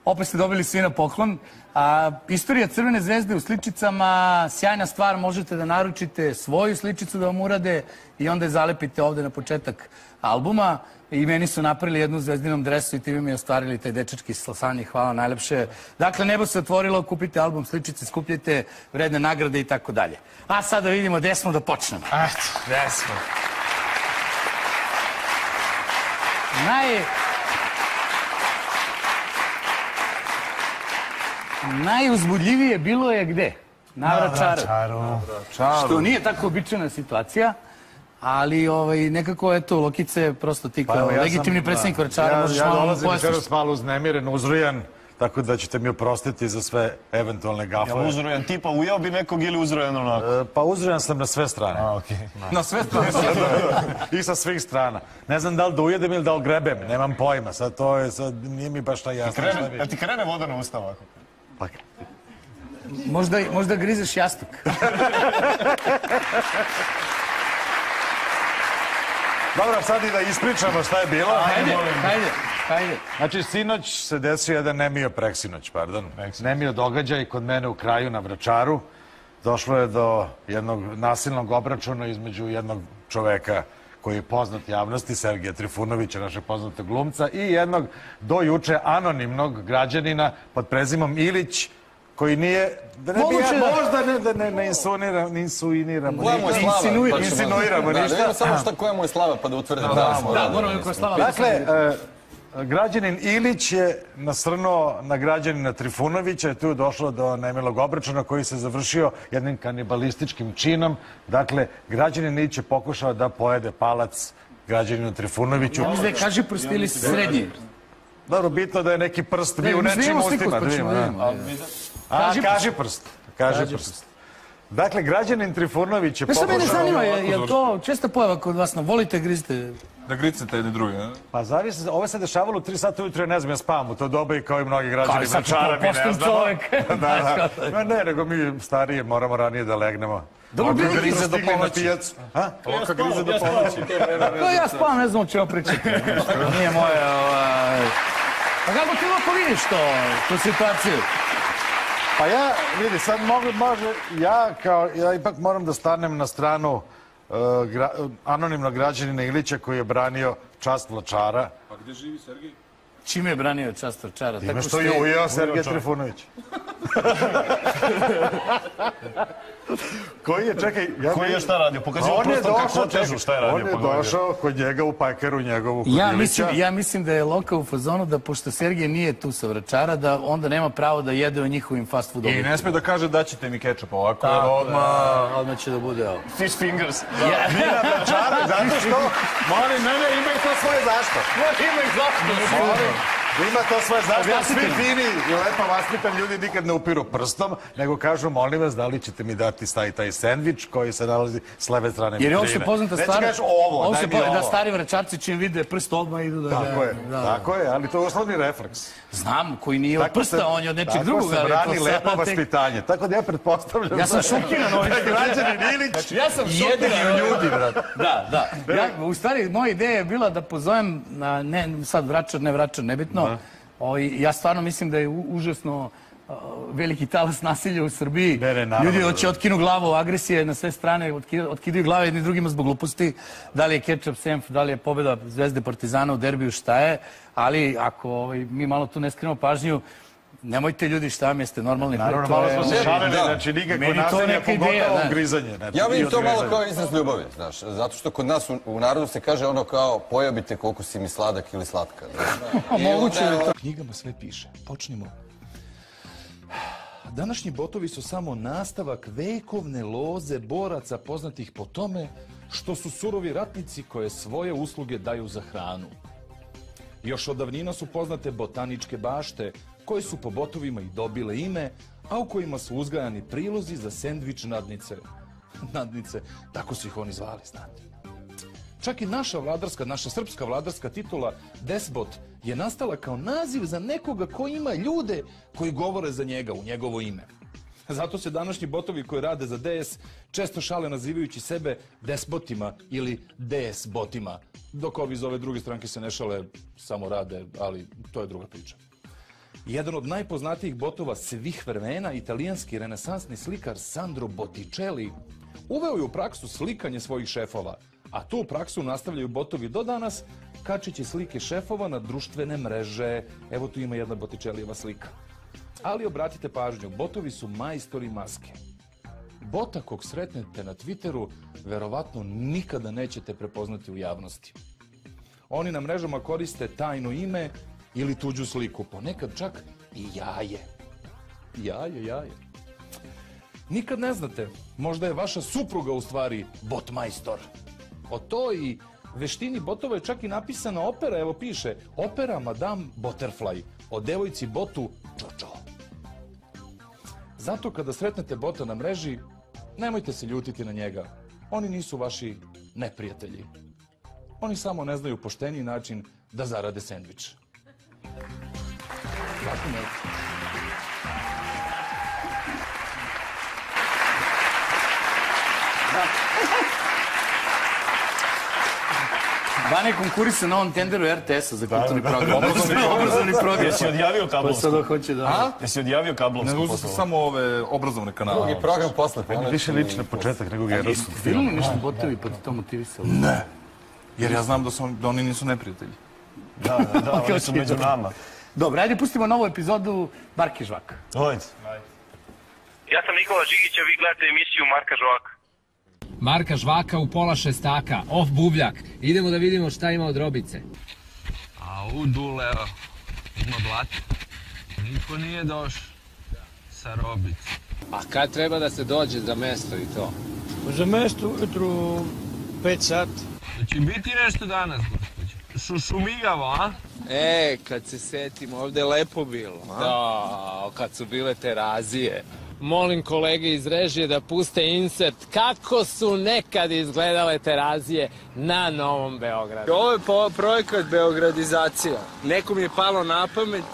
Opet ste dobili svi na poklon. A, istorija Crvene zvezde u sličicama, sjajna stvar, možete da naručite svoju sličicu da vam urade i onda je zalepite ovde na početak albuma. I meni su napravili jednu zvezdinom dresu i time mi ostvarili taj dečački slasanje. Hvala najlepše. Dakle, nebo se otvorilo, kupite album sličice, skupljite vredne nagrade i tako dalje. A sada vidimo gde smo da počnemo. Eto, gde smo? Naj... Najuzbudljivije bilo je gde? Na Vračaru. Što nije tako običajna situacija, ali ovaj, nekako, eto, Lokice, prosto ti kao Pa ja sam, legitimni predsjednik da, Vračara, ja, možeš ja malo dolazim pojasniš. večeras malo uznemiren, uzrujan, tako da ćete mi oprostiti za sve eventualne gafove. Jel uzrojan tipa ujeo bi nekog ili uzrojan onako? E, Pa uzrujan sam na sve strane. A, okej. Na sve strane. I sa svih strana. Ne znam da li da ujedem ili da li grebem, nemam pojma. Sad to je, sad nije mi baš taj jasno. Krene, jel ti krene voda na usta ovako? Pa, Možda, možda grizeš jastuk. Dobro, sad i da ispričamo šta je bilo. Hajde, hajde, hajde. Znači, sinoć se desio jedan nemio preksinoć, pardon. Nemio događaj kod mene u kraju na Vračaru. Došlo je do jednog nasilnog obračuna između jednog čoveka koji je poznat javnosti, Sergeja Trifunovića, našeg poznatog glumca, i jednog do juče anonimnog građanina pod prezimom Ilić, koji nije, da ne bi ja, da- možda ne, da ne, ne insuinira, ne insuiniramo Koja mu je ništa. slava? Insinuira- Pa insinuiramo Da, da ništa. vidimo samo šta koja mu je slava pa da utvrdimo. Da, smo da, radili. moramo koja je slava. Dakle, e, građanin Ilić je nasrnuo na građanina Trifunovića i tu je došlo do nemilog obračuna koji se završio jednim kanibalističkim činom. Dakle, građanin Ilić je pokušao da pojede palac građaninu Trifunoviću. Ja mislim da je kaži prst ili srednji. Dobro, bitno da je neki prst bio u nečim ustima. da da. A, Kaži kaži prst. Kaži Kaži prst. Dakle, građanin Trifunović je Ne sad mene pokušao... zanima, je, to česta pojava kod vas, volite grizte? Da gricnete jedni drugi, ne? Pa zavisi, ovo se dešavalo u 3 sata ujutro, ja ne znam, ja spavam u to doba i kao i mnogi građani Kao i sad ne znamo. čovek. da, da. Ma ne, nego mi stariji moramo ranije da legnemo. Dobro, bilo grize grize do ponoći. ponoći. pijac. A? Ovo kad grize do ponoći. Pa ja spavam, ne znam o čemu pričati. Nije moje, ovaj... Pa kako ti ovako vidiš to, tu situaciju? Pa ja, vidi, sad mogu, može, ja kao, ja ipak moram da stanem na stranu uh, gra, anonimnog građanina Ilića koji je branio čast Vlačara. Pa gdje živi Sergij? Čime je branio čast Vračara? Time što je ujeo Sergej Trifunović. Koji je, čekaj... Ja Koji je šta radio? Pokazivao On je došao, čekaj, šta je radio, On je pa došao kod njega u pajkeru njegovu kod Ja mislim, ja mislim da je Loka u fazonu da pošto Sergej nije tu sa Vračara, da onda nema pravo da jede u njihovim fast food I ne sme da kaže da ćete mi kečap ovako, jer Tako odmah... odmah će da bude ovo. Fish fingers. Mina Vračara, zato što, molim, ne, ne, ima i to svoje zašto. Ima ih zašto. Molim, you. Ima to svoje zašto. Objasnite Svi fini i lepo vaspitan ljudi nikad ne upiru prstom, nego kažu, molim vas, da li ćete mi dati taj, taj sendvič koji se nalazi s leve strane Jer je vitrine. opšte poznata Neće stvar. kažeš ovo, daj opšte mi ovo. Da stari vračarci čim vide prst odmah idu da Tako je, da, da. tako je, ali to je osnovni refleks. Znam, koji nije od prsta, on je od nečeg drugog. Tako se brani lepo vaspitanje. Tako da ja pretpostavljam... Ja sam da- šokiran ovim da što građanin Ilić Znači, ja sam jedini ljudi, brate. Da, da. U stvari, moja ideja je bila da pozovem, sad vračar, ne vračar, nebitno. Ovaj, ja stvarno mislim da je u- užasno veliki talas nasilja u Srbiji. Ne, ne, naravno Ljudi da hoće otkinu glavu, agresije na sve strane, otki- otkidaju glave jedni drugima zbog gluposti. Da li je ketchup senf, da li je pobjeda Zvezde Partizana u derbiju, šta je. Ali ako ovaj, mi malo tu ne skrenemo pažnju, nemojte ljudi šta vam jeste normalni. Naravno, malo smo se šalili, Da. znači nikako nasilje, pogotovo da. grizanje. Znači, Ja vidim to malo kao izraz ljubavi, znaš, zato što kod nas u, u narodu se kaže ono kao pojabite koliko si mi sladak ili slatka. znaš. Moguće je to. U knjigama sve piše. Počnimo. Današnji botovi su samo nastavak vekovne loze boraca poznatih po tome što su surovi ratnici koje svoje usluge daju za hranu. Još od davnina su poznate botaničke bašte, koje su po botovima i dobile ime, a u kojima su uzgajani prilozi za sendvič nadnice. Nadnice, tako su ih oni zvali, znate. Čak i naša vladarska, naša srpska vladarska titula Despot je nastala kao naziv za nekoga ko ima ljude koji govore za njega u njegovo ime. Zato se današnji botovi koji rade za DS često šale nazivajući sebe despotima ili DS botima, dok ovi iz ove druge stranke se ne šale, samo rade, ali to je druga priča. Jedan od najpoznatijih botova svih vremena, italijanski renesansni slikar Sandro Botticelli, uveo je u praksu slikanje svojih šefova, a tu praksu nastavljaju botovi do danas, kačići slike šefova na društvene mreže. Evo tu ima jedna Botticellijeva slika. Ali obratite pažnju, botovi su majstori maske. Bota kog sretnete na Twitteru, verovatno nikada nećete prepoznati u javnosti. Oni na mrežama koriste tajno ime ili tuđu sliku, ponekad čak i jaje. Jaje, jaje. Nikad ne znate, možda je vaša supruga u stvari botmajstor. O toj veštini botova je čak i napisana opera, evo piše, opera Madame Butterfly, o devojci botu Jojo. Zato kada sretnete bota na mreži, nemojte se ljutiti na njega. Oni nisu vaši neprijatelji. Oni samo ne znaju pošteniji način da zarade sendvič. Ne. Vane konkurisa na ovom tenderu RTS-a za kulturni da, da, program. da. Obrazovni, obrazovni program. Jesi odjavio Pa kablovsku? sada hoće da... A? Jesi odjavio Ne, kablovsku sam posao? samo ove obrazovne kanale. Drugi program posle. Meni više liči na početak nego Jeste gerovski. vidjeli nešto botovi pa ti to motivisalo? Ne. Jer ja znam da, su, da oni nisu neprijatelji. Da, da, da, oni su među dobro. nama. Dobro, ajde pustimo novu epizodu Barke Žvaka. Hojde. Ja sam Nikola Žigić, a vi gledate emisiju Marka Žvaka. Marka Žvaka u pola šestaka, off buvljak. Idemo da vidimo šta ima od robice. A u Duleo ima blata. Niko nije došao sa robice. A kad treba da se dođe za mesto i to? Za mesto ujutru 5 sati. Da će biti nešto danas, gospođo. Šušumigavo, a? E, kad se setim, ovde je lepo bilo. Da, kad su bile terazije. Molim kolege iz režije da puste insert kako su nekad izgledale terazije na Novom Beogradu. Ovo je po, projekat Beogradizacija. Nekom je palo na pamet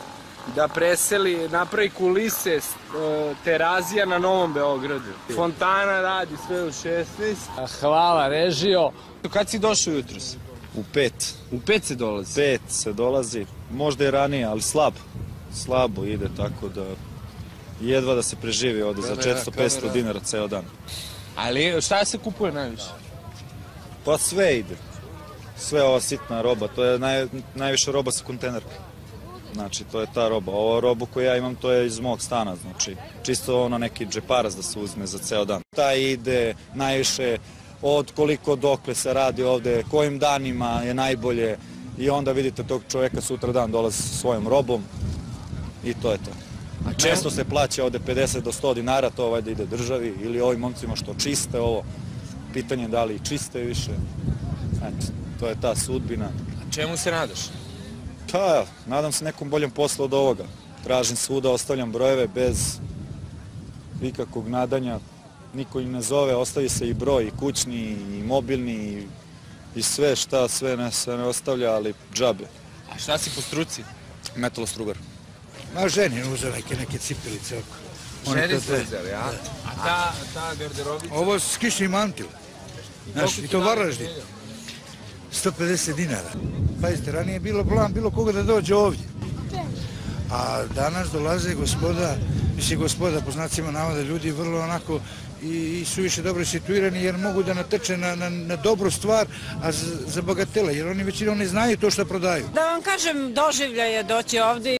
da preseli, napravi kulise e, terazija na Novom Beogradu. Fontana radi sve u 16. Hvala, režijo. Kad si došao jutros? U pet. U pet se dolazi? Pet se dolazi, možda i ranije, ali slab. Slabo ide, tako da jedva da se preživi ovde za Kamera, 400-500 kamera. dinara ceo dan. Ali šta se kupuje najviše? Pa sve ide. Sve ova sitna roba, to je naj, najviše roba sa kontenerka. Znači, to je ta roba. Ovo robu koju ja imam, to je iz mog stana, znači, čisto ono neki džeparas da se uzme za ceo dan. Ta ide najviše od koliko dokle se radi ovde, kojim danima je najbolje i onda vidite tog čoveka sutra dan dolazi sa svojom robom i to je to. A često se plaća ovde 50 do 100 dinara, to ovaj da ide državi ili ovim momcima što čiste ovo. Pitanje je da li čiste više. Eto, to je ta sudbina. A čemu se nadaš? Pa, nadam se nekom boljem poslu od ovoga. Tražim svuda, ostavljam brojeve bez ikakvog nadanja. Niko im ne zove, ostavi se i broj, i kućni, i mobilni, i, i sve šta, sve ne, sve ne ostavlja, ali džabe. A šta si po struci? Metalostrugar. Ma ženi uzeo neke, neke cipelice oko. One Ženi to su uzeli, a? A ta, ta garderobica? Ovo s kišni mantil. Znaš, i to Varaždin. 150 dinara. Pazite, ranije je bilo plan bilo koga da dođe ovdje. A danas dolaze gospoda, mislim gospoda po znacima navoda, ljudi vrlo onako i, su više dobro situirani jer mogu da natrče na, na, na dobru stvar, a za, bagatele, jer oni većinom ne znaju to što prodaju. Da vam kažem, doživlja je doći ovde